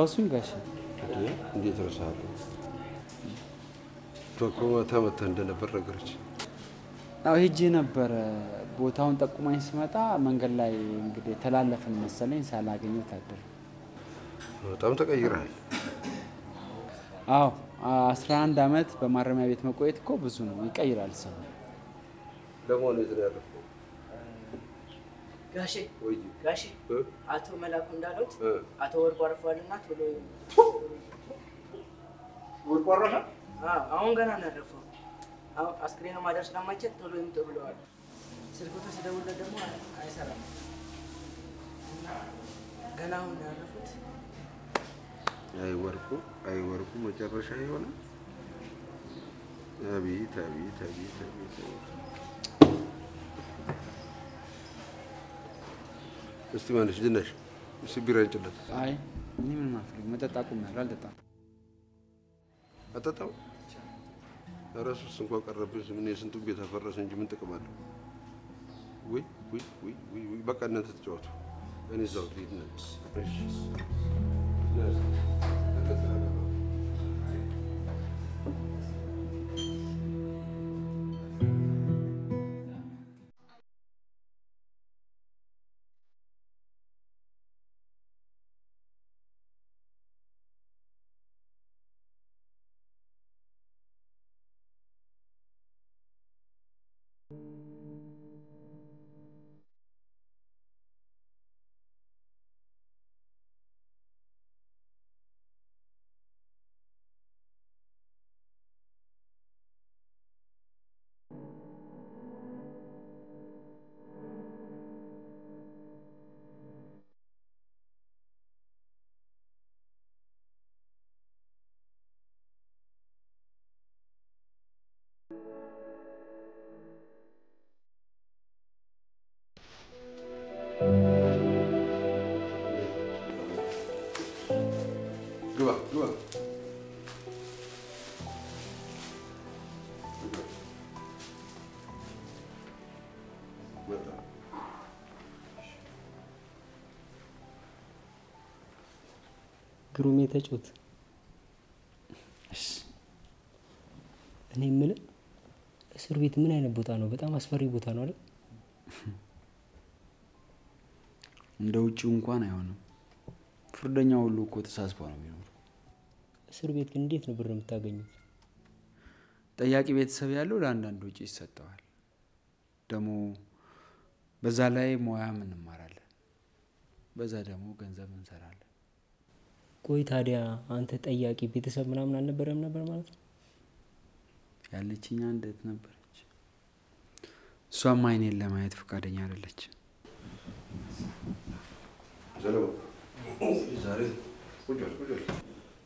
አስታውሱኝ ጋሽ። እንዴት እረሳለሁ? እኮ ማታ መታ እንደነበር ነገረች። አዎ ሄጄ ነበረ። ቦታውን ጠቁማኝ ስመጣ መንገድ ላይ እንግዲህ ተላለፍን መሰለኝ ሳላገኘው ታደር። በጣም ተቀይረሃል። አዎ አስራ አንድ አመት በማረሚያ ቤት መቆየት እኮ ብዙ ነው፣ ይቀይራል ሰው። ለመሆኑ የት ነው ያለፍከው? ጋሼ ወይ ጋሼ? አቶ መላኩ እንዳሉት? አቶ ወርቁ አርፈዋልና ቶሎ ወርቁ አረፈ? አሁን ገና ነው ያረፈው። አሁን አስክሬኑ ማደር ስለማይችል ቶሎ ይምጡ ብለዋል። ስልኩ ስደውልለት ደግሞ አይሰራም እና ገና አሁን ነው ያረፉት። አይ ወርቁ፣ አይ ወርቁ መጨረሻ የሆነ አቤት አቤት አቤት አቤት አቤት። እስቲ ማነሽ? ዝናሽ፣ እስቲ ቢራ እንጭለት። አይ እኔ ምንም አልፈልግም፣ መጠጥ አቁሜያለሁ፣ አልጠጣም። አጠጣው ኧረ እሱስ እንኳን ቀረብን። ምን የስንቱን ቤት አፈረሰ እንጂ ምን ጥቅም አለው? ውይ ውይ ውይ ውይ ውይ፣ በቃ እናንተ ተጫወቱ፣ እኔ እዛው ልሂድ። እሺ ግሩሜ ተጫወት። እኔ የምልህ እስር ቤት ምን አይነት ቦታ ነው? በጣም አስፈሪ ቦታ ነው አይደል? እንደ ውጭው እንኳን አይሆንም። ፍርደኛ ሁሉ እኮ ተሳስበው ነው የሚኖሩ። እስር ቤት ግን እንዴት ነው ብር የምታገኙት? ጠያቂ ቤተሰብ ያለው ለአንዳንድ ወጪ ይሰጠዋል። ደግሞ በዛ ላይ ሙያም እንማራለን። በዛ ደግሞ ገንዘብ እንሰራለን። ቆይ ታዲያ አንተ ጠያቂ ቤተሰብ ምናምን አልነበረም ነበር ማለት ነው? ያለችኝ አንድ እህት ነበረች። እሷም አይኔን ለማየት ፈቃደኛ አይደለች።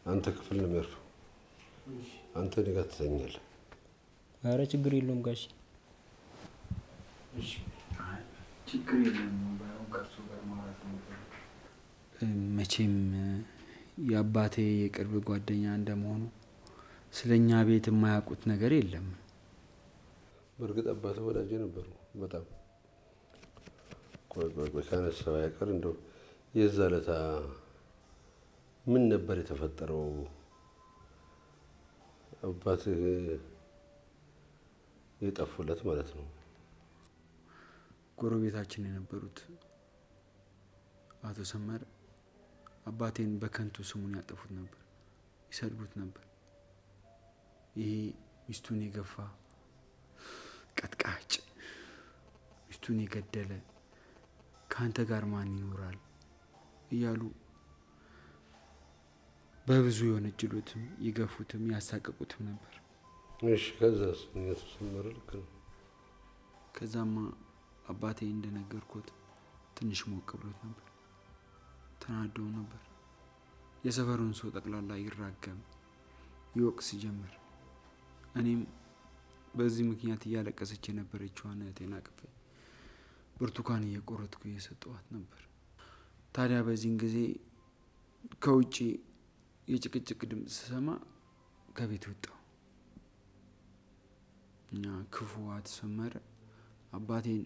አንተ ክፍል ነው የሚያርፈው። አንተ እኔ ጋር ትተኛለህ። አረ ችግር የለውም ጋሽ። ችግር የለም። መቼም የአባቴ የቅርብ ጓደኛ እንደመሆኑ ስለ እኛ ቤት የማያውቁት ነገር የለም። በእርግጥ አባትህ ወዳጄ ነበሩ በጣም ቆይ ቆይ ቆይ ካነሳው አይቀር እንደው የዛ ለታ ምን ነበር የተፈጠረው? አባትህ የጠፉለት ማለት ነው። ጎረቤታችን የነበሩት አቶ ሰመረ አባቴን በከንቱ ስሙን ያጠፉት ነበር፣ ይሰድቡት ነበር። ይሄ ሚስቱን የገፋ ቀጥቃጭ፣ ሚስቱን የገደለ ከአንተ ጋር ማን ይኖራል እያሉ በብዙ የወነጀሉትም ይገፉትም ያሳቀቁትም ነበር። እሺ ከዛስ? ምን የተሰመረ ልክ ነው። ከዛማ አባቴ እንደነገርኩት ትንሽ ሞቅ ብሎት ነበር፣ ተናደው ነበር። የሰፈሩን ሰው ጠቅላላ ይራገም ይወቅስ ጀመር። እኔም በዚህ ምክንያት እያለቀሰች የነበረችዋን እህቴን አቅፌ ብርቱካን እየቆረጥኩ እየሰጠዋት ነበር። ታዲያ በዚህን ጊዜ ከውጭ የጭቅጭቅ ድምፅ ስሰማ ከቤት ወጣሁ። እኛ ክፉ አቶ ሰመረ አባቴን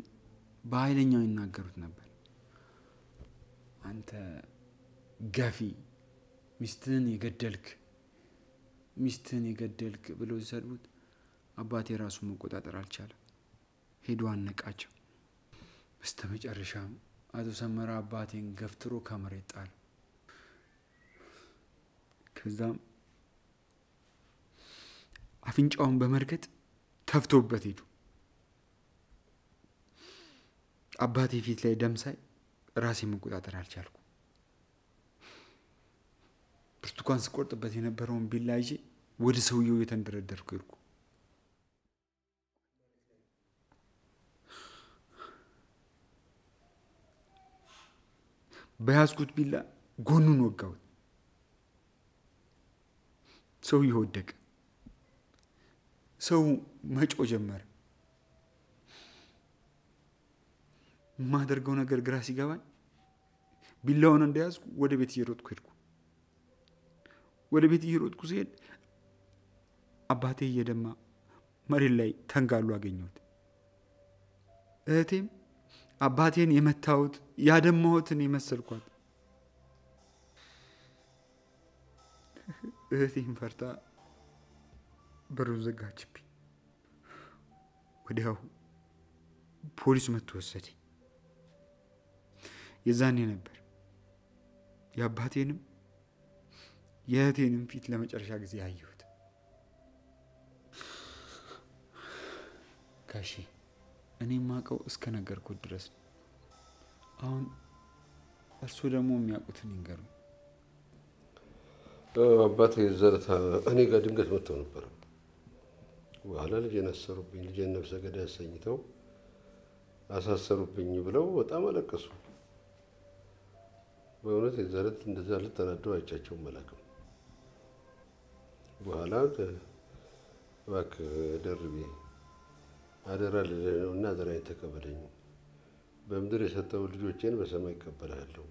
በኃይለኛው ይናገሩት ነበር። አንተ ገፊ፣ ሚስትህን የገደልክ ሚስትህን የገደልክ ብለው ሲሰድቡት አባቴ ራሱ መቆጣጠር አልቻለም። ሄዶ አነቃቸው። በስተ መጨረሻም አቶ ሰመረ አባቴን ገፍትሮ ከመሬት ጣለ። ከዛም አፍንጫውን በመርገጥ ተፍቶበት ሄዱ። አባቴ ፊት ላይ ደም ሳይ ራሴ መቆጣጠር አልቻልኩ። ብርቱካን ስቆርጥበት የነበረውን ቢላ ይዤ ወደ ሰውየው የተንደረደርኩ ሄድኩ። በያዝኩት ቢላ ጎኑን ወጋሁት። ሰውየው ወደቀ። ሰው መጮ ጀመረ። የማደርገው ነገር ግራ ሲገባኝ ቢላውን እንደያዝኩ ወደ ቤት እየሮጥኩ ሄድኩ። ወደ ቤት እየሮጥኩ ሲሄድ አባቴ እየደማ መሬት ላይ ተንጋሉ አገኘሁት። እህቴም አባቴን የመታሁት ያደማሁትን የመሰልኳት። እህቴም ፈርታ በሩን ዘጋችብኝ። ወዲያው ፖሊስ መጥቶ ወሰደኝ። የዛኔ ነበር የአባቴንም የእህቴንም ፊት ለመጨረሻ ጊዜ ያየሁት። ጋሼ እኔ የማውቀው እስከ ነገርኩት ድረስ ነው። አሁን እርስዎ ደግሞ የሚያውቁትን ይንገሩ። አባቴ ዘረታ እኔ ጋር ድንገት መጥተው ነበረ። በኋላ ልጄን አሰሩብኝ። ልጄን ነፍሰ ገዳይ አሰኝተው አሳሰሩብኝ ብለው በጣም አለቀሱ። በእውነት የዛለት እንደዛ ልተናደው አይቻቸውም አላውቅም። በኋላ እባክህ ደርቤ አደራ ልልህ ነው እና አደራዬን ተቀበለኝ። በምድር የሰጠው ልጆቼን በሰማይ ይቀበልሃለሁ።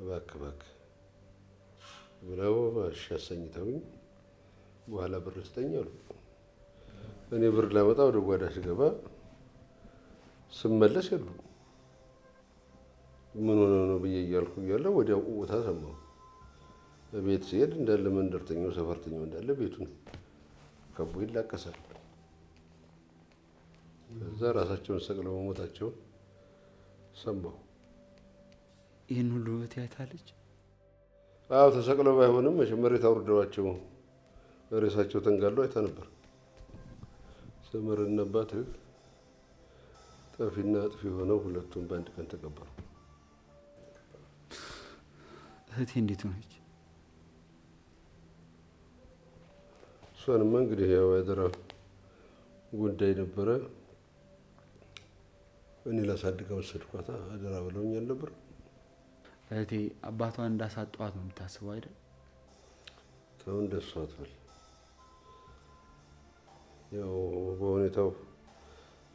እባክህ እባክህ ብለው እሺ አሰኝተውኝ በኋላ ብር ስጠኝ አሉ። እኔ ብር ላመጣ ወደ ጓዳ ስገባ ስመለስ የሉ። ምን ሆነ ነው ብዬ እያልኩ እያለሁ ወዲያው ቦታ ሰማሁ። ቤት ሲሄድ እንዳለ መንደርተኛው ሰፈርተኛው እንዳለ ቤቱን ከቦ ይላቀሳል። ከዛ ራሳቸውን ሰቅለው መሞታቸውን ሰማሁ። ይህን ሁሉ እህቴ አይታለች? አዎ ተሰቅለው ባይሆንም መቼም መሬት አውርደዋቸው ሬሳቸው ተንጋሎ አይታ ነበር። ሰመርና አባትህ ጠፊና አጥፊ ሆነው ሁለቱም በአንድ ቀን ተቀበሩ። እህቴ እንዴት ሆነች? እሷንማ እንግዲህ ያው ያደራ ጉዳይ ነበረ። እኔ ላሳድጋ ወሰድኳታ። አደራ ብለውኝ አልነበር? እህቴ አባቷን እንዳሳጧት ነው የምታስበው አይደል? ተው አትበል። ያው በሁኔታው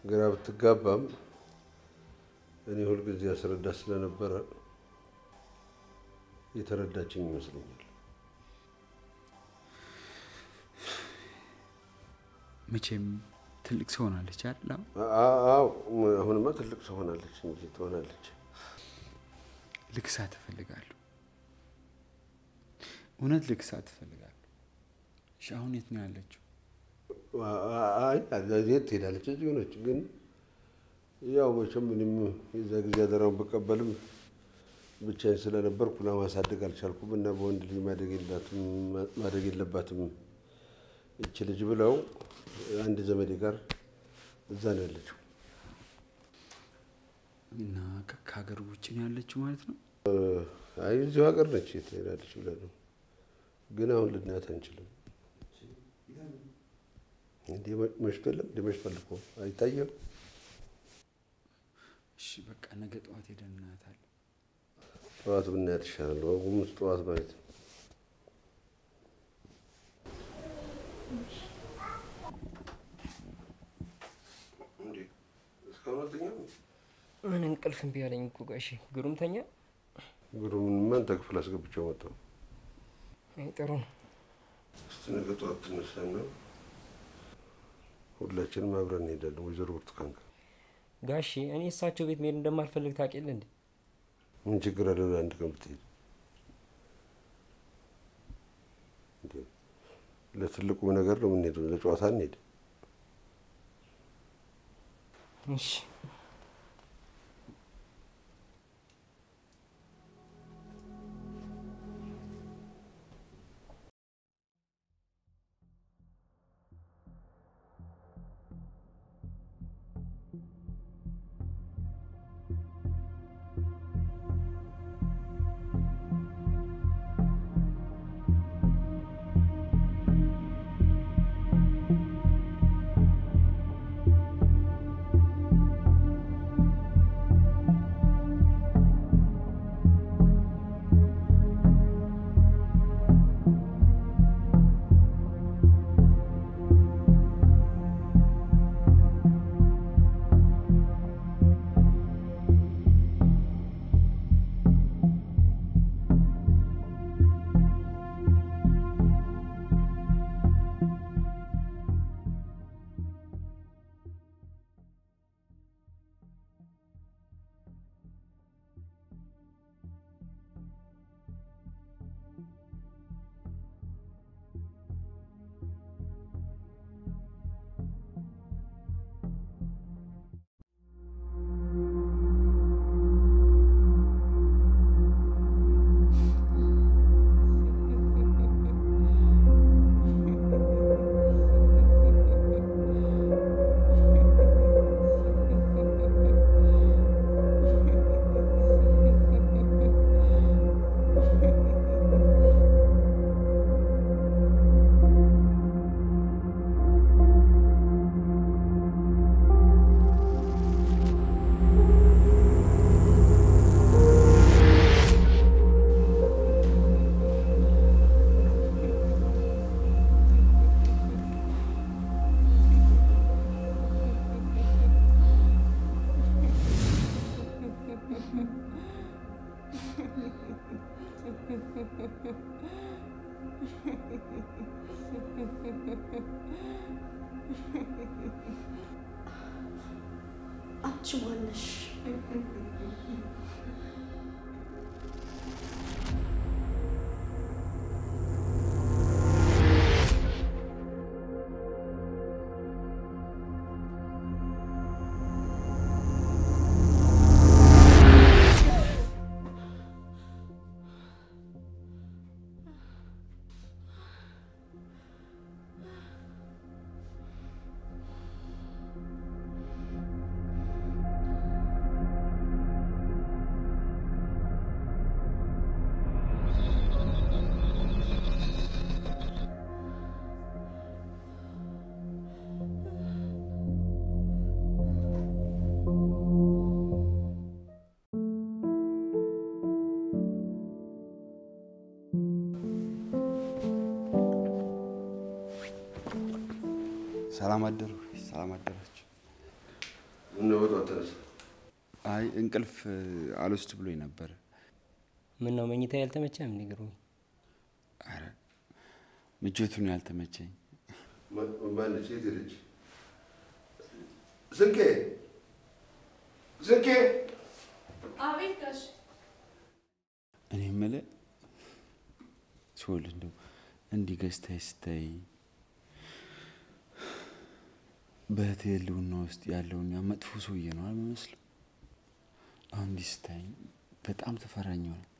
ግራ ብትጋባም እኔ ሁልጊዜ ያስረዳት ስለነበረ የተረዳችኝ ይመስለኛል። መቼም ትልቅ ሰው ሆናለች አይደል? አዎ አሁንማ ትልቅ ሰው ሆናለች እንጂ ትሆናለች። ልክሳት እፈልጋለሁ። እውነት ልክሳት እፈልጋለሁ። እሺ አሁን የት ነው ያለችው? አይ የት ትሄዳለች? እዚሁ ነች። ግን ያው መቼም እኔም የዛ ጊዜ አደራውን ብቀበልም ብቻዬን ስለነበርኩ ለማሳደግ አልቻልኩም እና በወንድ ልጅ ማደግ የለባትም እች ልጅ ብለው አንድ ዘመዴ ጋር እዛ ነው ያለችው። እና ከሀገር ውጭ ነው ያለችው ማለት ነው? አይ እዚሁ ሀገር ነች። የት ሄዳለች ብለህ ነው? ግን አሁን ልናያት አንችልም። እንዴ መሽቶ የለም እንዴ መሽቷል እኮ አይታየም። እሺ በቃ ነገ ጠዋት ሄደን እናያታለን። ጠዋት ብናያት ይሻላል። ወጉም ጠዋት ማየት ነው። ምን እንቅልፍ እምቢ አለኝ እኮ ጋሼ። ግሩም ተኛ። ግሩምንማ አንተ ክፍል አስገብቼው መጣሁ። አይ ጥሩ ነው። እስቲ ነገ ጠዋት ትነሳና ሁላችንም አብረን እንሄዳለን ወይዘሮ ብርቱካን ጋር። ጋሼ እኔ እሳቸው ቤት መሄድ እንደማልፈልግ ታውቅ የለ እንዴ? ምን ችግር አለ አንድ ቀን ብትሄድ? እንዴ ለትልቁ ነገር ነው የምንሄደው፣ ለጨዋታ እንሄድ። እሺ ሰላም አደሩ። ሰላም አደራችሁ። ምነው በጠዋት ተነሳ? አይ እንቅልፍ አልወስድ ብሎኝ ነበር። ምን ነው መኝታ ያልተመቸም? እንዴ ግሩሜ? አረ ምቾቱን ያልተመቸኝ ማነች? የት ሄደች? ስንቄ ስንቄ! አቤት ጋሽ እኔ የምልህ ሶል እንደው እንዲህ ገዝተህ ስታይ በእህቴ ህልውና ውስጥ ያለውን ያ መጥፎ ሰውዬ ነው አልመስልም? አሁን እንዲህ በጣም ትፈራኝ ይሆናል፣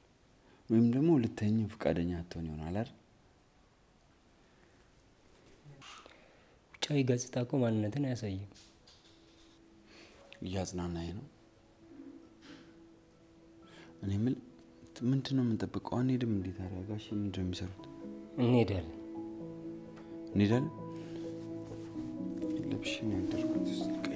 ወይም ደግሞ ልታይኝም ፈቃደኛ አትሆን ይሆናል አይደል? ውጫዊ ገጽታ እኮ ማንነትን አያሳይም። እያጽናናኝ ነው። እኔ የምልህ ምንድን ነው የምንጠብቀው? አንሄድም? እንዴት አረጋሽ? ምንድን ነው የሚሰሩት? እንሄዳለን። እንሄዳለን። вообще не держу.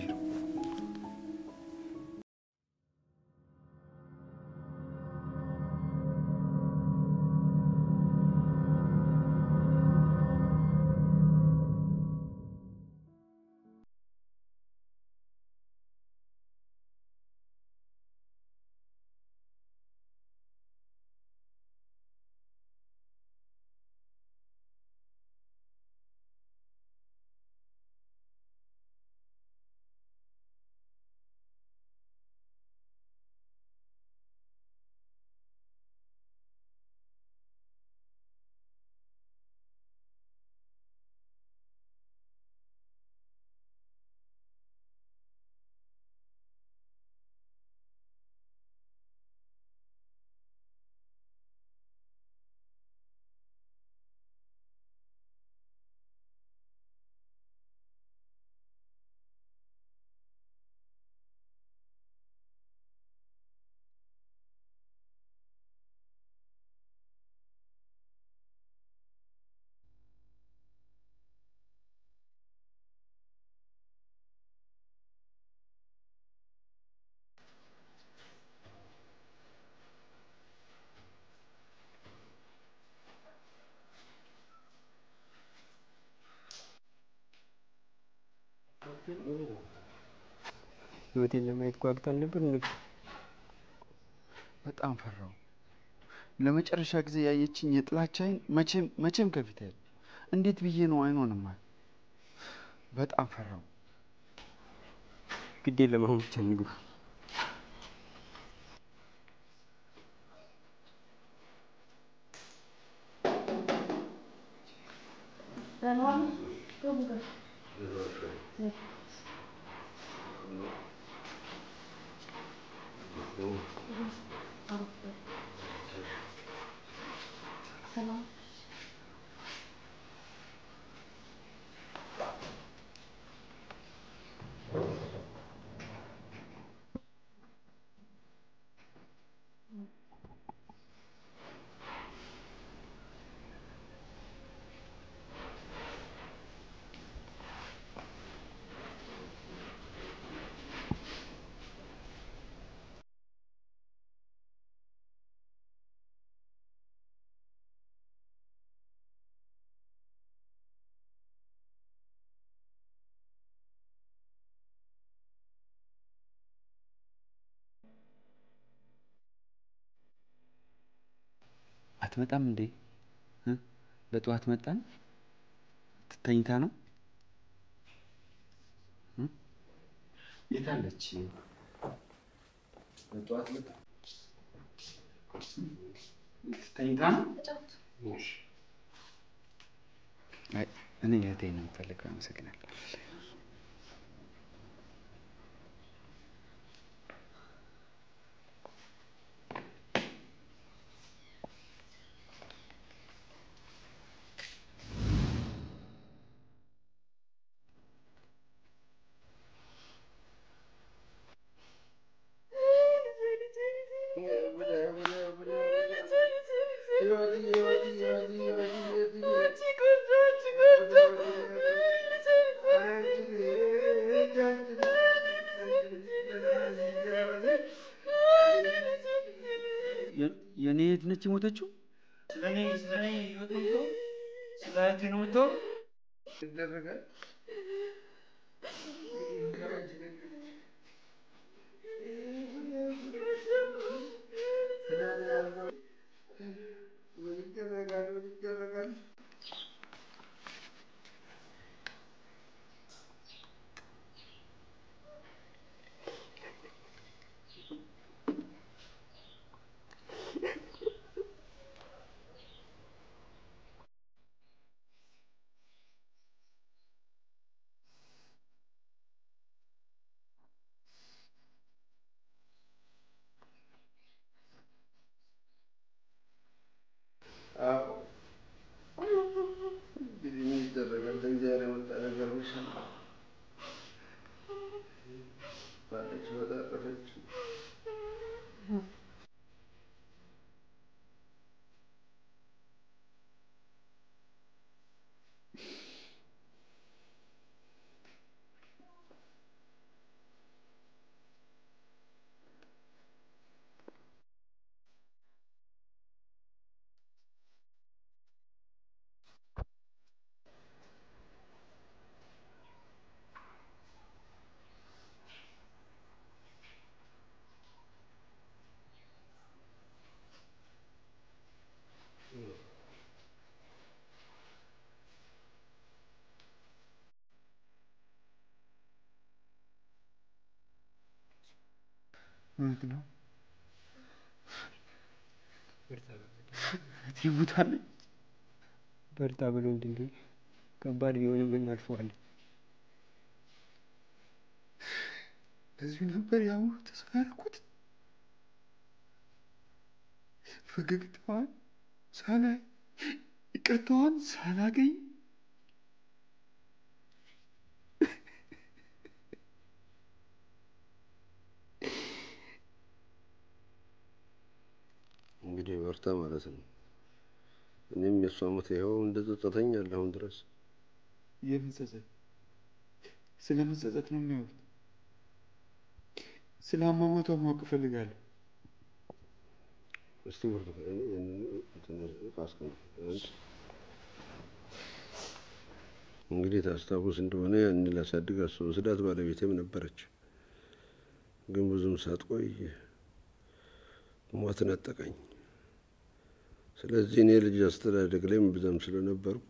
ህይወቴን ለማየት ጓግታል ነበር። ንግ በጣም ፈራው። ለመጨረሻ ጊዜ ያየችኝ የጥላቻ አይን መቼም መቼም ከፊት ያለ እንዴት ብዬ ነው አይኗን የማየው? በጣም ፈራው። ግዴ ለማሁን ብቻ ንግባ። አትመጣም እንዴ? እ? በጠዋት መጣን ትተኝታ ነው? እ? የት አለች? በጠዋት መጣ ትተኝታ ነው? እሺ። አይ እኔ እህቴን ነው የምፈልገው። አመሰግናለሁ። ነው። በርታ ብሎ ወንድሜ፣ ከባድ ቢሆንም እናልፈዋለን። ለዚሁ ነበር ያው ተስፋ ያደረኩት። ፈገግታዋን ሳላይ ይቅርታዋን ሳላገኝ በርታ ማለት ነው። እኔም የእሷ ሞት ይኸው እንደ ጸጸተኝ አለ አሁን ድረስ። የምን ጸጸት? ስለምን ጸጸት ነው የሚያወሩት? ስለ አሟሟቷ ማወቅ እፈልጋለሁ። እስቲ እንግዲህ ታስታውስ እንደሆነ ያን ላሳድጋት ስወስዳት ባለቤቴም ነበረች። ግን ብዙም ሳትቆይ ሞት ነጠቀኝ። ስለዚህ እኔ ልጅ አስተዳደግ ላይ እምብዛም ስለነበርኩ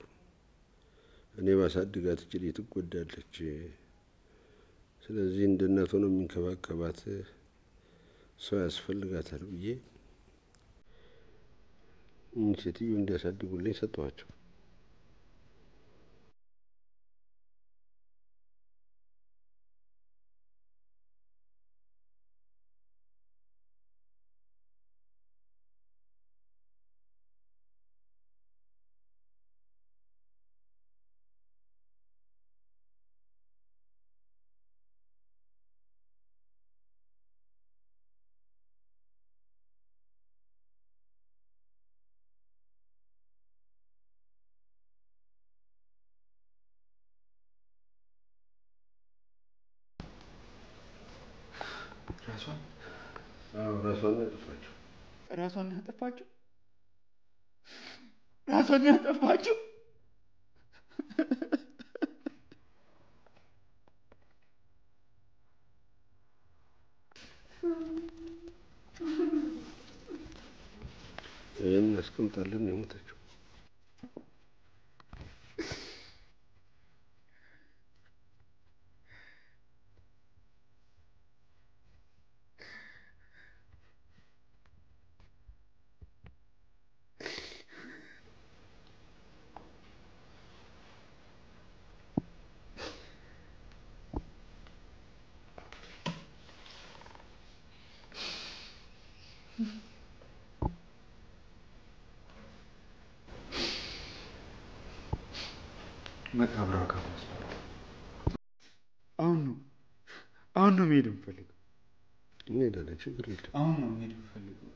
እኔ ባሳድጋት እችል ትጎዳለች። ስለዚህ እንደ እናት ሆኖ የሚንከባከባት ሰው ያስፈልጋታል ብዬ ሴትዮ እንዲያሳድጉልኝ ሰጠኋቸው። ያጠፋችው። ራሷን ነው ያጠፋችው። ይህን የሞተችው። መቃብሯ ጋር አሁን ነው አሁን ነው መሄድ የምፈልገው። እንሄዳለን፣ ችግር የለም። አሁን ነው መሄድ የምፈልገው።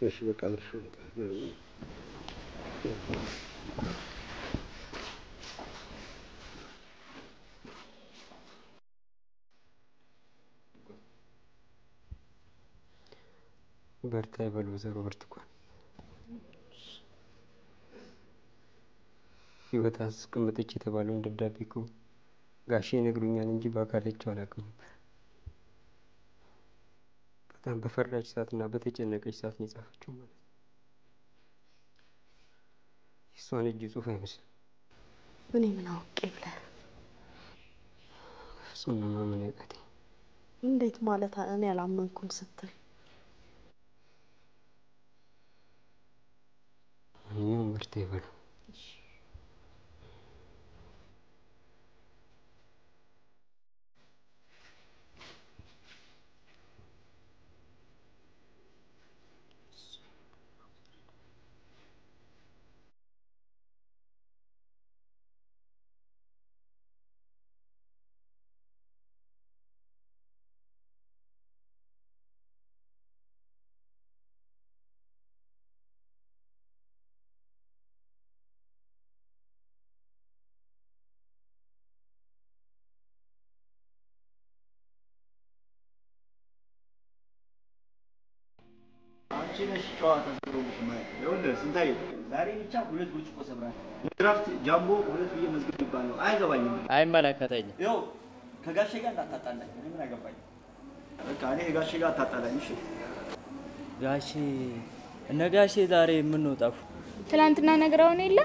እሺ በቃ ድርሾ በርታ ይበሉ ወይዘሮ ብርቱካን። ህይወት አስቀምጠች የተባለውን ደብዳቤ እኮ ጋሼ ይነግሩኛል እንጂ በአካላቸው አላውቅም። በጣም በፈራች ሰዓትና በተጨነቀች ሰዓት ነው የጻፈችው ማለት ነው። የእሷን እጅ ጽሑፍ አይመስልም። እኔ ምን አውቄ ብለህ ነው ማመን ያቃተኝ። እንዴት ማለት እኔ አላመንኩም ስትል ማንኛውም በርታ ይበሉ። ጨዋታ ሰብሮብሽ ማለት ይኸውልህ ስንታዬ ዛሬ ብቻ ሁለት ብርጭቆ ሰብራል። ድራፍት ጃምቦ ሁለት ብዬ መዝገብ ይባል ነው አይገባኝም። አይመለከተኝም። ይኸው ከጋሼ ጋር እንዳታጣላኝ። እኔ ምን አገባኝ? በቃ እኔ ከጋሼ ጋር አታጣላኝ። እሺ ጋሼ እነ ጋሼ ዛሬ ጠፉ። ትላንትና ነግረውን የለ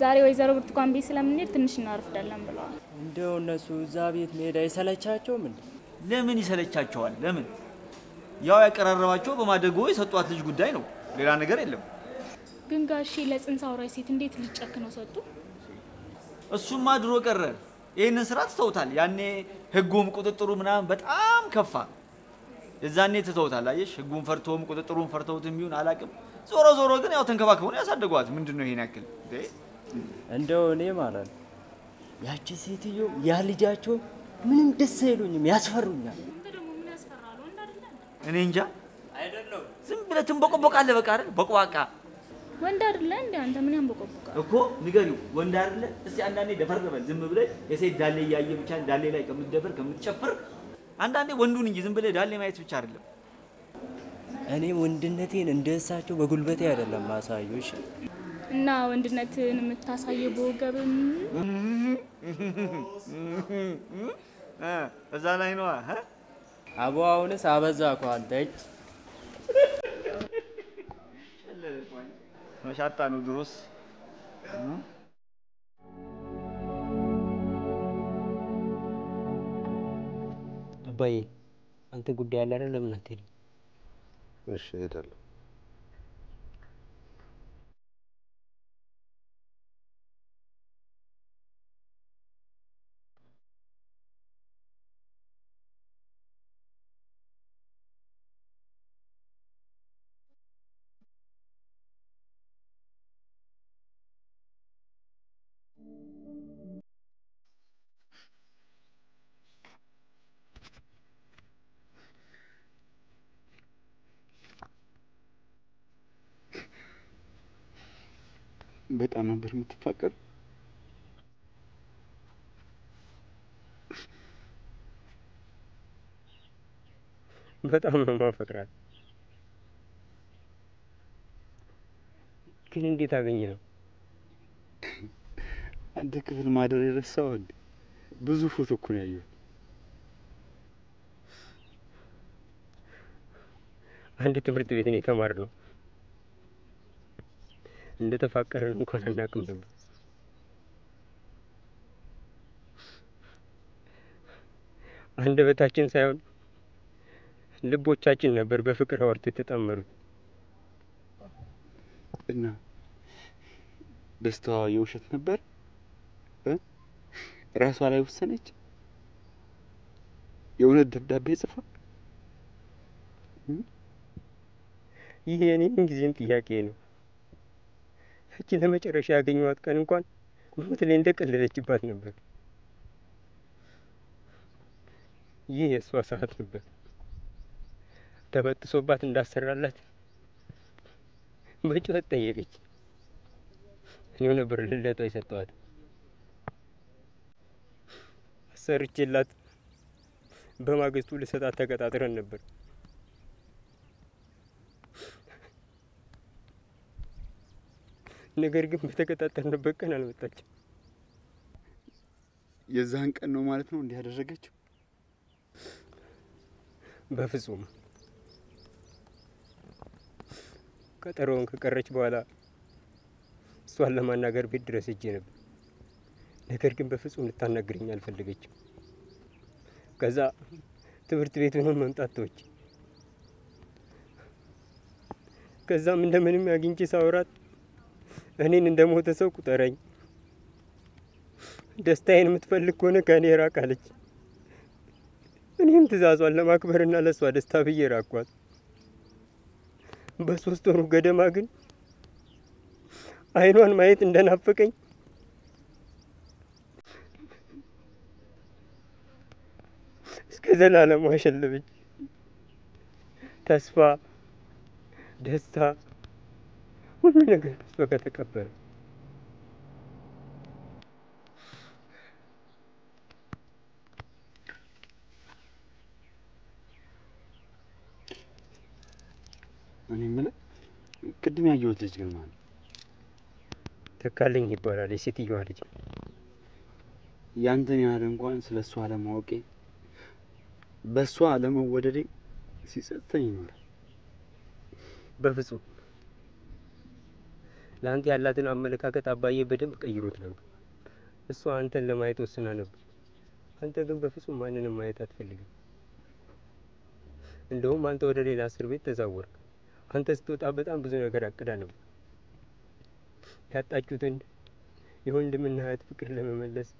ዛሬ ወይዘሮ ብርቱካን ቤት ስለምንሄድ ትንሽ እናርፍዳለን ብለዋል። እንደው እነሱ እዛ ቤት መሄድ አይሰለቻቸውም እንዴ? ለምን ይሰለቻቸዋል? ለምን ያው ያቀራረባቸው በማደጎ የሰጧት ልጅ ጉዳይ ነው። ሌላ ነገር የለም። ግን ጋሼ ለጽንስ አውራጅ ሴት እንዴት ልጅ ጨክነው ሰጡ? እሱማ ድሮ ቀረ። ይህንን ስራ ትተውታል። ያኔ ህጉም ቁጥጥሩ ምናምን በጣም ከፋ። የዛኔ ትተውታል። አየሽ፣ ህጉን ፈርተውም ቁጥጥሩን ፈርተውትም ቢሆን አላውቅም። ዞሮ ዞሮ ግን ያው ተንከባክበው ነው ያሳደጓት። ምንድን ነው ይሄን ያክል እንዴ? እንደው እኔ ማለት ነው ያቺ ሴትዮ ያ ልጃቸው ምንም ደስ አይሉኝም፣ ያስፈሩኛል። እኔ እንጃ። ዝም ብለህ ትንቦቆቦቃለህ። በቃ አይደል ቦቅቧቃ ወንድ አይደለ እንዴ አንተ? ምን ያንቦቆቦቃል? እኮ ንገሪው፣ ወንድ አይደለ? እስቲ አንዳንዴ ደፈር በል። ዝም ብለህ የሴት ዳሌ እያየ ብቻ ዳሌ ላይ ከምትደፈር ከምትጨፍር አንዳንዴ ወንዱን እንጂ ዝም ብለህ ዳሌ ማየት ብቻ አይደለም። እኔ ወንድነቴን እንደ እሳቸው በጉልበቴ አይደለም ማሳየው። እሺ እና ወንድነትን የምታሳየው በወገብም እ፣ እዛ ላይ ነዋ እ? አቧውንስ አበዛ እኮ አንተ እጅ መሻጣ ነው ድሮስ? አባዬ አንተ ጉዳይ አለ አይደል? ለምን አትሄድም? እሺ እሄዳለሁ። በጣም ነበር የምትፋቀር። በጣም ነው ማፈቅራት። ግን እንዴት አገኘ ነው? አንተ ክፍል ማደር የረሳው እንዴ? ብዙ ፎቶ እኮ ነው ያየሁት። አንድ ትምህርት ቤት ነው የተማርነው። እንደ ተፋቀረን እንኳን አናውቅም ነበር። አንደበታችን ሳይሆን ልቦቻችን ነበር በፍቅር አወርቶ የተጣመሩት። እና ደስታዋ የውሸት ነበር እ? ራሷ ላይ ወሰነች? የእውነት ደብዳቤ ጽፋ? ይህ የኔ ጊዜም ጥያቄ ነው። ያቺ ለመጨረሻ ያገኘኋት ቀን እንኳን ሞት ላይ እንደቀለለችባት ነበር። ይህ የእሷ ሰዓት ነበር። ተበጥሶባት እንዳሰራላት በጩኸት ጠየቀች። እኔው ነበር ልደቷ የሰጠኋት። አሰርቼላት በማግስቱ ልሰጣት ተቀጣጥረን ነበር። ነገር ግን በተቀጣጠርንበት ቀን አልመጣችም። የዛን ቀን ነው ማለት ነው እንዲህ ያደረገችው? በፍጹም ቀጠሮውን ከቀረች በኋላ እሷን ለማናገር ቤት ድረስ ሄጄ ነበር። ነገር ግን በፍጹም ልታናግረኝ አልፈለገችም። ከዛ ትምህርት ቤቱን መምጣት ተወች። ከዛም እንደምንም አግኝቼ ሳወራት እኔን እንደ ሞተ ሰው ቁጠረኝ፣ ደስታዬን የምትፈልግ ከሆነ ከእኔ ራቅ አለች። እኔም ትእዛዟን ለማክበርና ለእሷ ደስታ ብዬ ራኳት። በሶስት ወሩ ገደማ ግን አይኗን ማየት እንደናፈቀኝ እስከ ዘላለሙ አሸለበች። ተስፋ፣ ደስታ፣ ሁሉ ነገር እሷ ጋር ተቀበረ። እኔ የምልህ ቅድም ያየሁት ልጅ ግን ማለት ተካልኝ ይባላል። የሴትዮዋ ልጅ ያንተን ያህል እንኳን ስለ እሷ አለማወቄ በእሷ አለመወደዴ ሲጸጥተኝ ይኖራል። በፍጹም ለአንተ ያላትን አመለካከት አባዬ በደንብ ቀይሮት ነበር። እሷ አንተን ለማየት ወስና ነበር። አንተ ግን በፍጹም ማንንም ማየት አትፈልግም። እንደውም አንተ ወደ ሌላ እስር ቤት ተዛወርክ። አንተ ስትወጣ በጣም ብዙ ነገር አቅዳ ነበር። ያጣችሁትን የወንድምና እህት ፍቅር ለመመለስ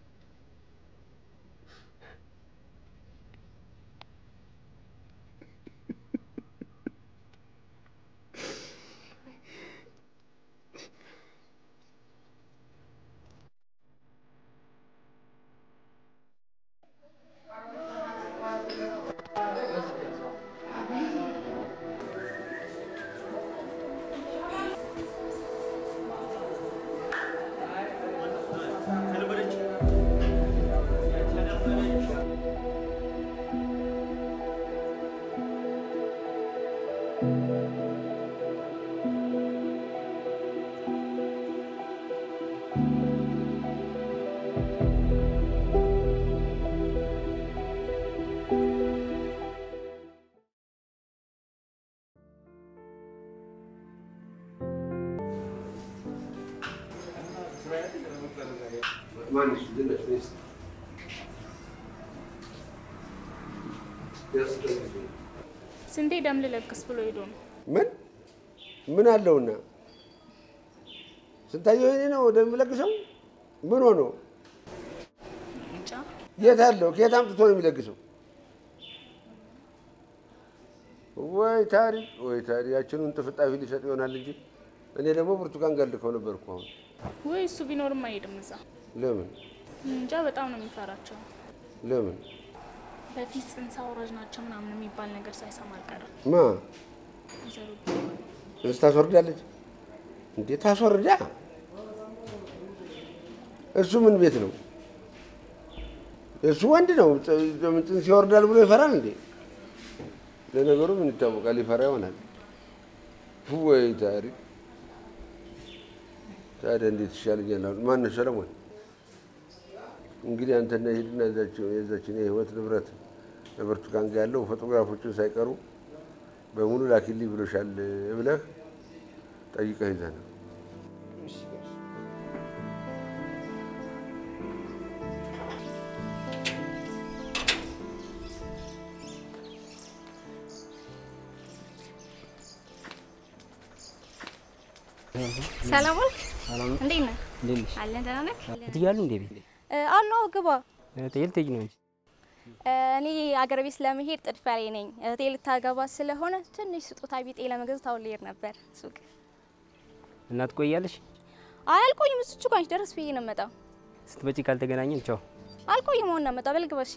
ስንታየው የኔ ነው ወደሚለግሰው ምን ሆኖ የት አለው? ከየት አምጥቶ ነው የሚለግሰው? ወይ ታሪክ ወይ ታሪክ ያችንን ጥፍጣፊ ሊሰጥ ይሆናል እንጂ እኔ ደግሞ ብርቱካን ጋልከው ነበርኩ። አሁን ወይ እሱ ቢኖርም አይሄድም እዛ። ለምን እንጃ በጣም ነው የሚፈራቸው። ለምን በፊት ጽንሰ አውራጅ ናቸው ምናምን የሚባል ነገር ሳይሰማ አልቀረም። ማ ታስወርዳለች እንዴ? ታስወርዳ። እሱ ምን ቤት ነው? እሱ ወንድ ነው። ጽንስ ይወርዳል ብሎ ይፈራል እንዴ? ለነገሩ ምን ይታወቃል? ይፈራ ይሆናል። ወይ ታሪክ። ታዲያ እንዴት ይሻለኛል? አሁን ማነው ሰለሞን? እንግዲህ አንተና ሂድና የዛችን የህይወት ንብረት ለብርቱካን ጋር ያለው ፎቶግራፎችን ሳይቀሩ በሙሉ ላኪልኝ ብሎሻል ብለህ ጠይቀህ ይዘህ ነው። ሰላም ዋልክ? እንዴት ነህ? እንዴት ነሽ? አለን ደህና ነህ? እትያሉ እንዴ ቤት አለሁ ግባ። እህቴ ልትሄጂ ነው እንጂ እኔ አገር ቤት ለመሄድ ጥድፊያ ላይ ነኝ። እህቴ ልታገባ ስለሆነ ትንሽ ስጦታ ቢጤ ለመግዛት አሁን ልሄድ ነበር ሱቅ። እና ትቆያለሽ? አይ አልቆይም፣ እሱ ጋር ደረስ ብዬ ነው የምመጣው። ስትመጪ ካልተገናኘን ቻው። አልቆይም፣ አሁን ነው የምመጣው። በል ግባ እሺ።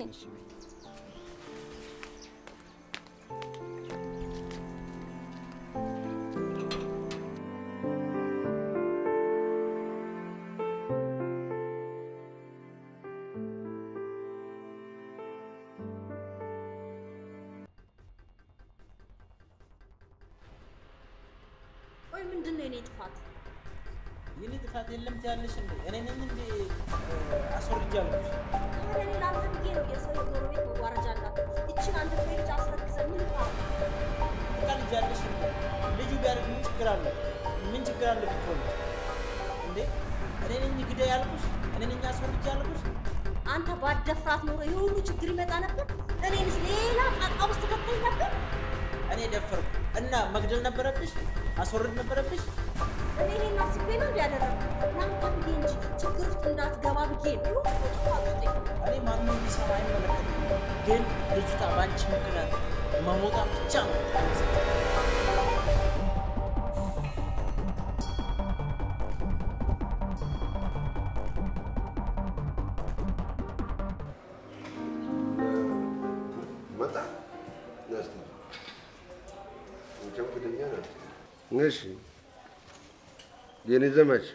የኔ ዘማች፣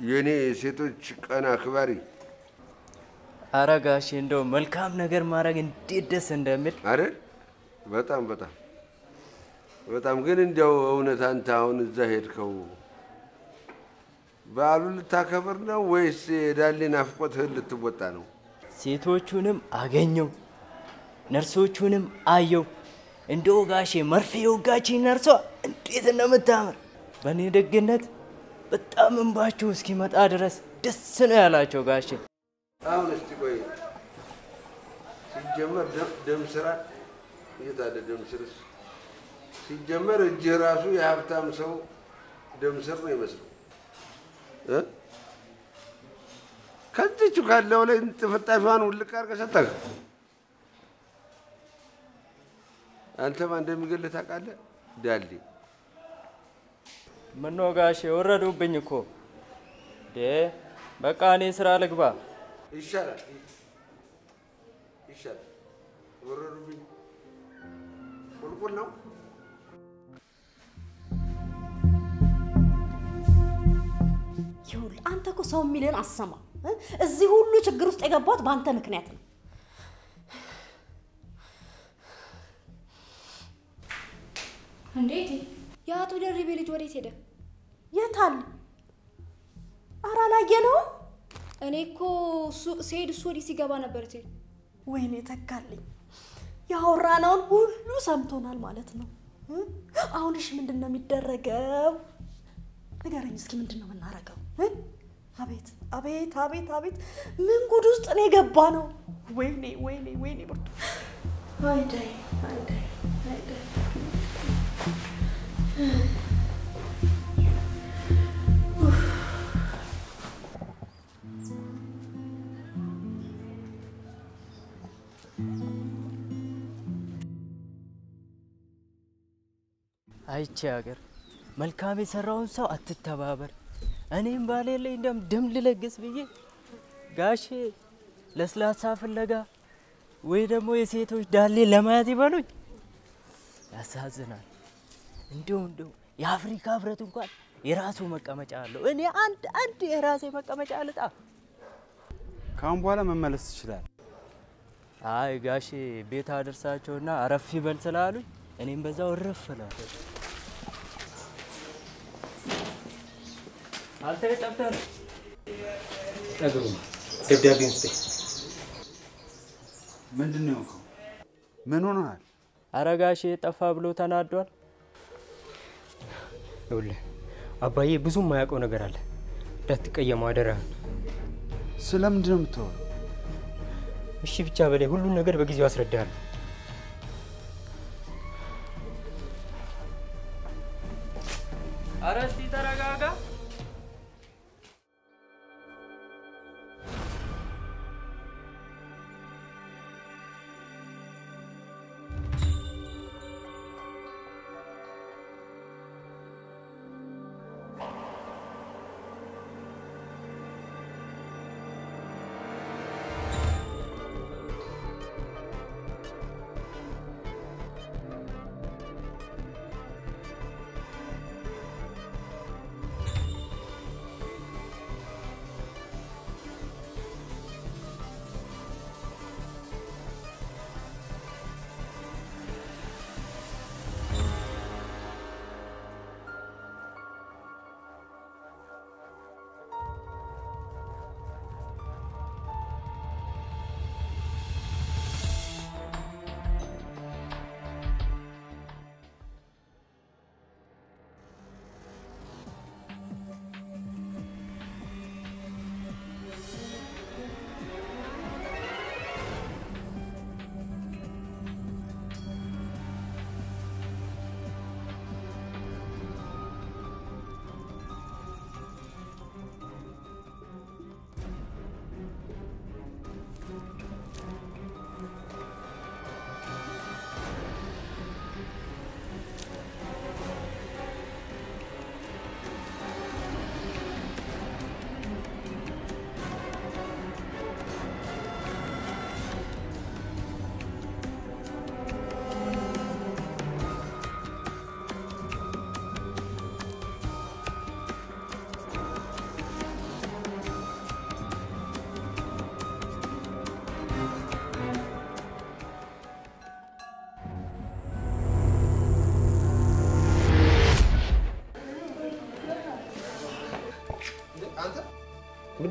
የኔ የሴቶች ቀን አክባሪ አረ ጋሼ እንደው መልካም ነገር ማድረግ እንዴት ደስ እንደሚል አይደል? በጣም በጣም በጣም ግን እንዲያው እውነት አንተ አሁን እዛ ሄድከው በዓሉን ልታከብር ነው ወይስ የዳሌ ናፍቆትህን ልትወጣ ነው? ሴቶቹንም አገኘው፣ ነርሶቹንም አየው። እንደው ጋሼ መርፌ የወጋችኝ ነርሷ እንዴት እንደምታምር በእኔ ደግነት በጣም እንባቸው እስኪመጣ ድረስ ደስ ነው ያላቸው ጋሼ። አሁን እስቲ ቆይ ሲጀመር ደም- ስራ የት ደም ስርስ? ሲጀመር እጅህ ራሱ የሀብታም ሰው ደም ስር ነው ይመስለው? ከዚቹ ካለው ላይ ጥፍጣፊዋን ውልቅ አድርገህ ሰጠህ። አንተ ማን እንደሚገልህ ታውቃለህ? ዳሌ ምነው ጋሼ ወረዱብኝ እኮ ዴ በቃ እኔ ስራ ልግባ። ይሻላል ይሻላል። ወረዱብኝ ቁልቁል ነው። ይኸውልህ አንተ እኮ ሰው የሚልህን አሰማ። እዚህ ሁሉ ችግር ውስጥ የገባሁት በአንተ ምክንያት ነው። እንዴት የአቶ ደርቤ ልጅ ወዴት ሄደ? የት አለ? ኧረ አላየነውም። እኔ እኮ ሱቅ ስሄድ እሱ ወዲህ ሲገባ ነበር እቴ። ወይኔ ተካልኝ። ያወራነውን ሁሉ ሰምቶናል ማለት ነው። እ? አሁን እሺ ምንድን ነው የሚደረገው? ንገረኝ እስኪ ምንድን ነው የምናደርገው? እ? አቤት አቤት አቤት አቤት ምን ጉድ ውስጥ ነው የገባ ነው? ወይኔ ወይኔ ወይኔ ብርቱ አይዳይ አይዳይ አይዳይ አይቼ ሀገር መልካም የሰራውን ሰው አትተባበር። እኔም ባሌ ላይ እንደም ደም ልለግስ ብዬ ጋሼ ለስላሳ ፍለጋ ወይ ደግሞ የሴቶች ዳሌ ለማየት ይበሉኝ። ያሳዝናል። እንዲሁ እንዲሁ የአፍሪካ ህብረት እንኳን የራሱ መቀመጫ አለው። እኔ አንድ አንድ የራሴ መቀመጫ ልጣ። ከአሁን በኋላ መመለስ ትችላል። አይ ጋሼ ቤት አደርሳቸውና አረፍ ይበል ስላሉኝ እኔም በዛው እረፍ እላለሁ። አንተ ጠፍተህ ነው? ስጠኝ። ምንድን ነው? ምን ሆነሃል? አረ ጋሼ ጠፋ ብሎ ተናዷል። ይኸውልህ አባዬ ብዙ የማያውቀው ነገር አለ። እንዳትቀየመው አደራህን። ስለምንድን ነው የምታወራው? እሺ ብቻ በላይ ሁሉን ነገር በጊዜው አስረዳሃለሁ። አረ እስቲ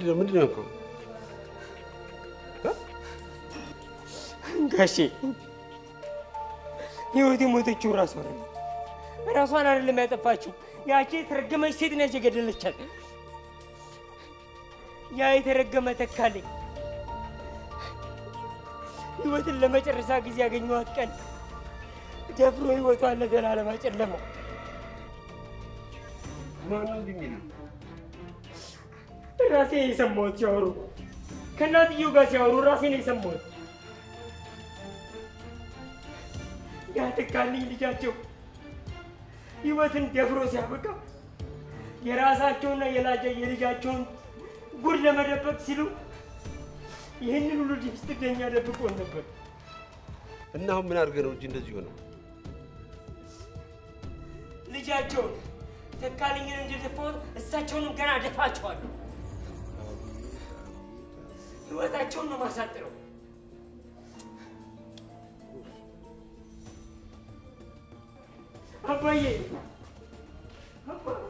ምንድን ነው ምንድን ነው የሆንከው? ጋሼ ህይወት የሞተችው ራሷ ነው። ራሷን አይደለም ያጠፋችው፣ ያቺ የተረገመች ሴት ነች የገደለቻት። ያ የተረገመ ተካልኝ ህይወትን ለመጨረሻ ጊዜ ያገኘኋት ቀን ደፍሮ ህይወቷን ለዘላለም አጨለመው። ራሴ የሰማሁት ሲያወሩ ከእናትየው ጋር ሲያወሩ ራሴ ነው የሰማሁት። ያተካልኝ ልጃቸው ህይወትን ደፍሮ ሲያበቃ የራሳቸውና የላጃ የልጃቸውን ጉድ ለመደበቅ ሲሉ ይህንን ሁሉ ሊፕስቲክ ለእኛ ደብቆን ነበር። እና አሁን ምን አድርገህ ነው እንጂ እንደዚህ ሆነው? ልጃቸውን ተካልኝን እንደደፋሁት እሳቸውንም ገና ደፋቸዋለሁ። ህይወታቸውን ነው ማሳጥረው። አባዬ አባዬ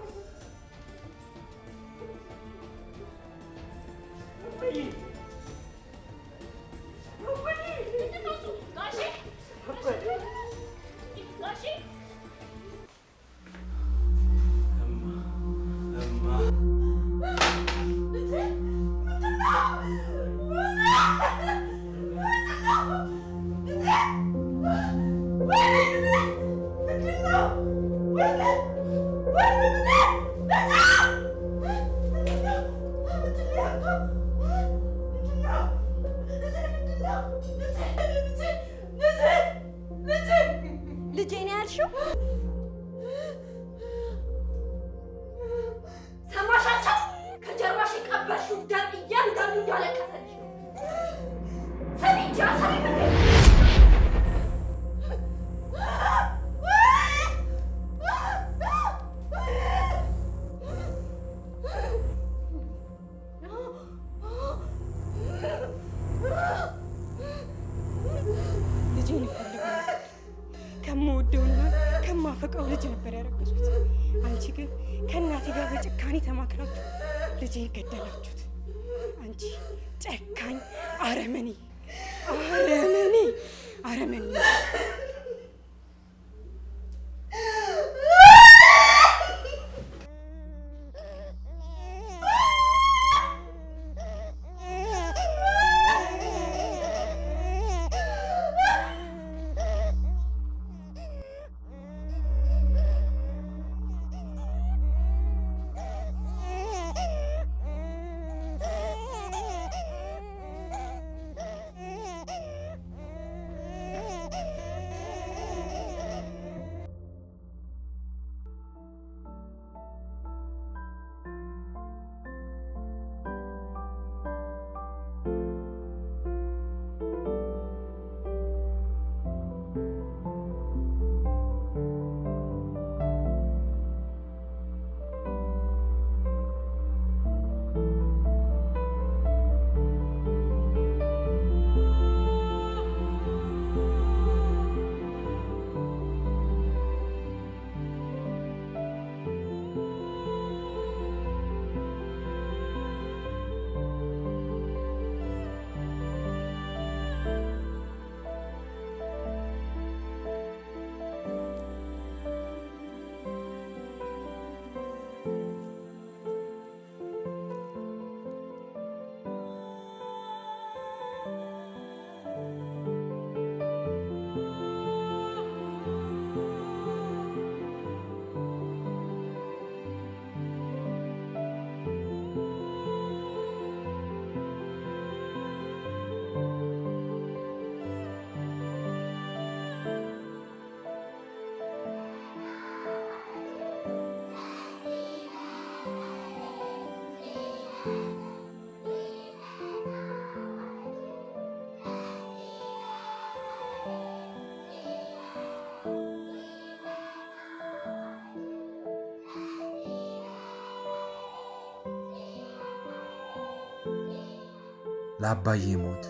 ለአባዬ ሞት፣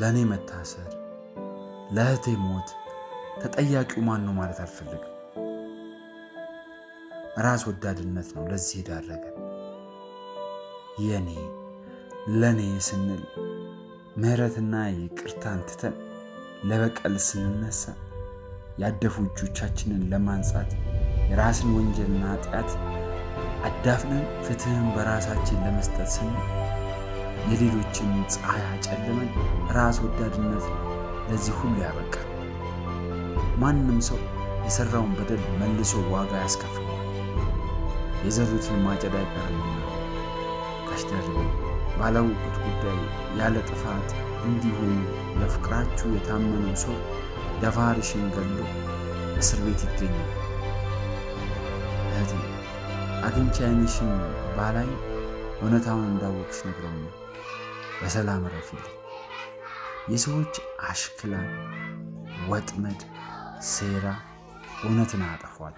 ለእኔ መታሰር፣ ለእህቴ ሞት ተጠያቂው ማን ነው ማለት አልፈልግም። ራስ ወዳድነት ነው ለዚህ የዳረገን። የኔ ለእኔ ስንል ምሕረትና ይቅርታን ትተን ለበቀል ስንነሳ ያደፉ እጆቻችንን ለማንጻት የራስን ወንጀልና ኃጢአት አዳፍነን ፍትህን በራሳችን ለመስጠት ስንል የሌሎችን ፀሐይ አጨልመን ራስ ወዳድነት ለዚህ ሁሉ ያበቃል። ማንም ሰው የሠራውን በደል መልሶ ዋጋ ያስከፍለዋል። የዘሩትን ማጨድ አይቀርምና ደርቤ ባላወቁት ጉዳይ ያለ ጥፋት እንዲሁም ለፍቅራችሁ የታመነው ሰው ደፋርሽን ገሎ እስር ቤት ይገኛል። እህቴ አግኝቼ ዓይንሽን ባላይ እውነታውን እንዳወቅሽ ነግረውኛል። በሰላም ረፊልኝ። የሰዎች አሽክላ፣ ወጥመድ፣ ሴራ እውነትን አጠፏት።